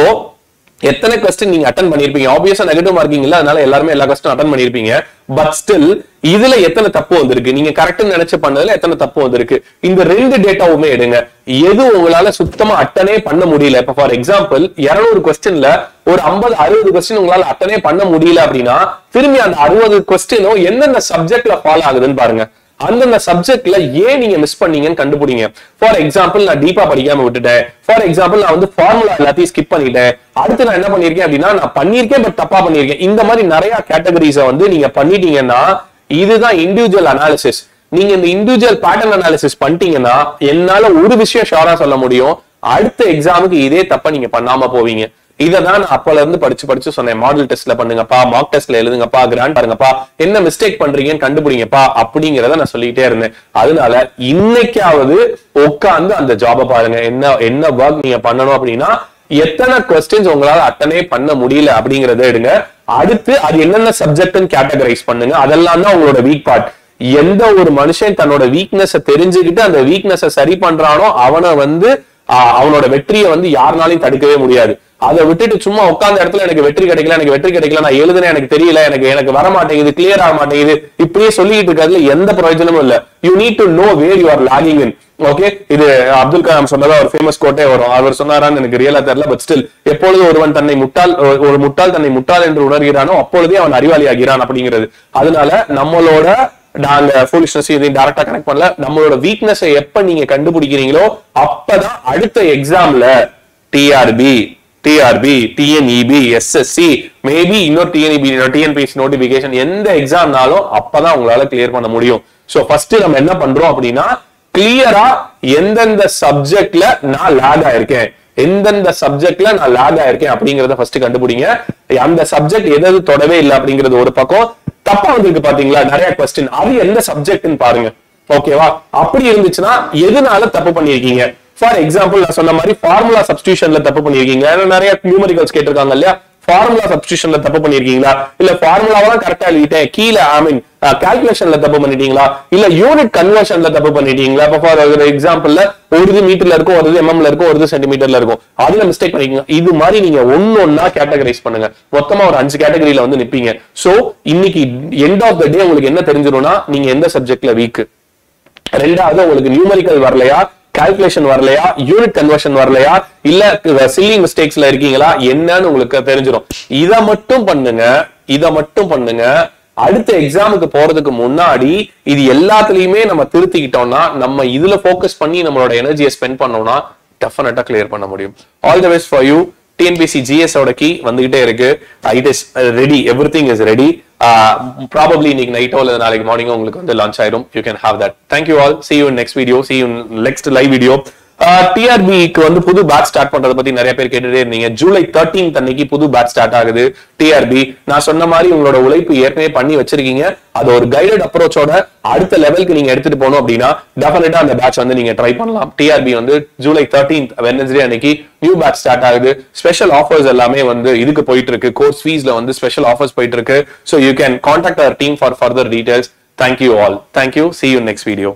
Speaker 1: எத்தனை கொஸ்டின் நீங்க அட்டன் பண்ணிருப்பீங்க? ஆப்வியஸா நெகட்டிவ் மார்க்கிங் இல்ல அதனால எல்லாருமே எல்லா கொஸ்டின் அட்டன் பண்ணிருப்பீங்க. பட் ஸ்டில் இதுல எத்தனை தப்பு வந்திருக்கு? நீங்க கரெக்ட் நினைச்சு பண்ணதுல எத்தனை தப்பு வந்திருக்கு? இந்த ரெண்டு டேட்டாவுமே எடுங்க. எது உங்களால சுத்தமா அட்டனே பண்ண முடியல? இப்ப ஃபார் எக்ஸாம்பிள் இருநூறு கொஸ்டின்ல ஒரு ஐம்பது அறுபது கொஸ்டின் உங்களால அட்டனே பண்ண முடியல அப்படின்னா திரும்பி அந்த அறுபது கொஸ்டினும் எந்தெந்த சப்ஜெக்ட்ல ஃபாலோ ஆகுதுன்னு பாருங்க. அந்தந்த சப்ஜெக்ட்ல ஏன் நீங்க மிஸ் பண்ணீங்கன்னு கண்டுபிடிங்க. ஃபார் எக்ஸாம்பிள் நான் டீப்பா படிக்காம விட்டுட்டேன். ஃபார் எக்ஸாம்பிள் நான் வந்து ஃபார்முலா எல்லாத்தையும் ஸ்கிப் பண்ணிட்டேன் அடுத்து நான் என்ன பண்ணிருக்கேன் அப்படின்னா நான் பண்ணிருக்கேன் பட் தப்பா பண்ணிருக்கேன் இந்த மாதிரி நிறைய கேட்டகரிஸ வந்து நீங்க பண்ணிட்டீங்கன்னா இதுதான் இண்டிவிஜுவல் அனாலிசிஸ் நீங்க இந்த இண்டிவிஜுவல் பேட்டர்ன் அனாலிசிஸ் பண்ணிட்டீங்கன்னா என்னால ஒரு விஷயம் ஷோரா சொல்ல முடியும். அடுத்த எக்ஸாமுக்கு இதே தப்ப நீங்க பண்ணாம போவீங்க. இதை தான் நான் அப்பல இருந்து படிச்சு படிச்சு சொன்னேன். மாடல் டெஸ்ட்ல பண்ணுங்கப்பா மார்க் டெஸ்ட்ல எழுதுங்கப்பா கிராண்ட் பாருங்கப்பா என்ன மிஸ்டேக் பண்றீங்கன்னு கண்டுபிடிங்கப்பா அப்படிங்கிறத நான் சொல்லிக்கிட்டே இருந்தேன். அதனால இன்னைக்காவது உட்காந்து அந்த ஜாபை பாருங்க. என்ன என்ன ஒர்க் நீங்க பண்ணணும் அப்படின்னா எத்தனை கொஸ்டின்ஸ் உங்களால அட்டனே பண்ண முடியல அப்படிங்கறத எடுங்க. அடுத்து அது என்னென்ன சப்ஜெக்ட்னு கேட்டகரைஸ் பண்ணுங்க. அதெல்லாம் தான் உங்களோட வீக் பார்ட் எந்த ஒரு மனுஷன் தன்னோட வீக்னஸ தெரிஞ்சுக்கிட்டு அந்த வீக்னஸ சரி பண்றானோ அவனை வந்து அவனோட வெற்றியை வந்து யாருனாலையும் தடுக்கவே முடியாது. அதை விட்டுட்டு சும்மா உட்கார்ந்த இடத்துல எனக்கு வெற்றி கிடைக்கல எனக்கு வெற்றி கிடைக்கல நான் எழுதுனேன் எனக்கு தெரியல எனக்கு எனக்கு வர மாட்டேங்குது கிளியர் ஆக மாட்டேங்குது. இப்படியே சொல்லிட்டு இருக்கிறதுல எந்த பிரயோஜனமும் இல்ல. You need to know where you are logging in okay இது அப்துல் கலாம் சொன்னதா ஒரு ஃபேமஸ் கோட்டே வரும். அவர் சொன்னாரான்னு எனக்கு ரியலா தெரியல பட் ஸ்டில் எப்பொழுது ஒருவன் தன்னை முட்டாள் ஒரு- ஒரு முட்டாள் தன்னை முட்டாள் என்று உணர்கிறானோ அப்பொழுதே அவன் அறிவாளி ஆகிறான் அப்படிங்கிறது. அதனால நம்மளோட நாங்க ஃபோலிஷ்னஸ் எதையும் டைரக்டா கனெக்ட் பண்ணல. நம்மளோட வீக்னஸ் எப்ப நீங்க கண்டுபிடிக்கிறீங்களோ அப்பதான் அடுத்த எக்ஸாம்ல TRB TRB TNEB SSC maybe இன்னொரு டிஎன்இபி டிஎன்பிஎஸ்சி நோட்டிபிகேஷன் எந்த எக்ஸாம்னாலும் அப்பதான் உங்களால கிளியர் பண்ண முடியும். சோ ஃபர்ஸ்ட் நம்ம என்ன பண்றோம் அப்படின்னா கிளியரா எந்தெந்த சப்ஜெக்ட்ல நான் லேக் ஆயிருக்கேன். எந்தெந்த சப்ஜெக்ட்ல நான் லேக் ஆயிருக்கேன் அப்படிங்கறத ஃபர்ஸ்ட் கண்டுபிடிங்க. அந்த சப்ஜெக்ட் எதாவது தொடவே இல்லை அப்படிங்கிறது ஒரு பக்கம். தப்பா வந்திருக்கு பாத்தீங்களா? நிறைய கொஸ்டின் அது எந்த சப்ஜெக்ட்னு பாருங்க. ஓகேவா அப்படி இருந்துச்சுன்னா எதனால தப்பு பண்ணிருக்கீங்க ஃபார் எக்ஸாம்பிள் நான் சொன்ன மாதிரி ஃபார்முலா சப்ஸ்டியூஷன்ல தப்பு பண்ணிருக்கீங்க ஏன்னா நிறைய நியூமரிக்கல்ஸ் கேட்டிருக்காங்க இல்லையா? ஃபார்முலா சப்ஸ்டியூஷன்ல தப்பு பண்ணிருக்கீங்களா? இல்ல ஃபார்முலாவெல்லாம் கரெக்டா எழுதிட்டேன். கீழே ஐ மீன் கால்குலேஷன்ல தப்பு பண்ணிட்டீங்களா? இல்ல யூனிட் கன்வர்ஷன்ல தப்பு பண்ணிட்டீங்களா? இப்ப ஃபார் ஒரு எக்ஸாம்பிள்ல ஒரு இது மீட்டர்ல இருக்கும் ஒரு இது எம்எம்ல இருக்கும் ஒரு இது சென்டிமீட்டர்ல இருக்கும். அதுல மிஸ்டேக் பண்ணிக்கீங்க. இது மாதிரி நீங்க ஒன்னு ஒன்னா கேட்டகரைஸ் பண்ணுங்க. மொத்தமா ஒரு அஞ்சு கேட்டகரியில வந்து நிப்பீங்க. சோ இன்னைக்கு எண்ட் ஆஃப் த டே உங்களுக்கு என்ன தெரிஞ்சிடும்னா நீங்க எந்த சப்ஜெக்ட்ல வீக் ரெண்டாவது உங்களுக்கு நியூமரிக்கல் வரலையா? கால்குலேஷன் வரலையா? யூனிட் கன்வர்ஷன் வரலையா? இல்ல சில்லி மிஸ்டேக்ஸ்ல இருக்கீங்களா? என்னன்னு உங்களுக்கு தெரிஞ்சிடும் இத மட்டும் பண்ணுங்க. இத மட்டும் பண்ணுங்க. அடுத்த எக்ஸாமுக்கு போறதுக்கு முன்னாடி இது எல்லாத்துலயுமே நம்ம திருத்திக்கிட்டோம்னா நம்ம இதுல போக்கஸ் பண்ணி நம்மளோட எனர்ஜியை ஸ்பெண்ட் பண்ணோம்னா டெஃபினட்டா கிளியர் பண்ண முடியும். All the best for you TNPSC GS ஓட கீ வந்துகிட்டே இருக்கு. It is ready everything is ready probably இன்னைக்கு நைட்டோ இல்லை நாளைக்கு மார்னிங்கோ உங்களுக்கு வந்து லான்ச் ஆயிரும். You can have that thank you all see you next video see you next live video டிஆர்பிக்கு வந்து புது பேட் ஸ்டார்ட் பண்றத பத்தி நிறைய பேர் கேட்டுட்டே இருந்தீங்க. ஜூலை தேர்ட்டீன் அன்னைக்கு புது பேட் ஸ்டார்ட் ஆகுது. டிஆர்பி நான் சொன்ன மாதிரி உங்களோட உழைப்பு ஏற்கனவே பண்ணி வச்சிருக்கீங்க. அது ஒரு கைடட் அப்ரோச்சோட அடுத்த லெவலுக்கு நீங்க எடுத்துட்டு போகணும் அப்படின்னா டெஃபினட்டா அந்த பேட்ச் வந்து நீங்க ட்ரை பண்ணலாம். டிஆர்பி வந்து ஜூலை தேர்ட்டீன் வெனஸ்டே அன்னைக்கு நியூ பேட்ச் ஸ்டார்ட் ஆகுது. ஸ்பெஷல் ஆஃபர்ஸ் எல்லாமே வந்து இதுக்கு போயிட்டு இருக்கு கோர்ஸ் ஃபீஸ்ல வந்து ஸ்பெஷல் ஆஃபர்ஸ் போயிட்டு இருக்கு so you can contact our team for further details thank you all thank you see you next video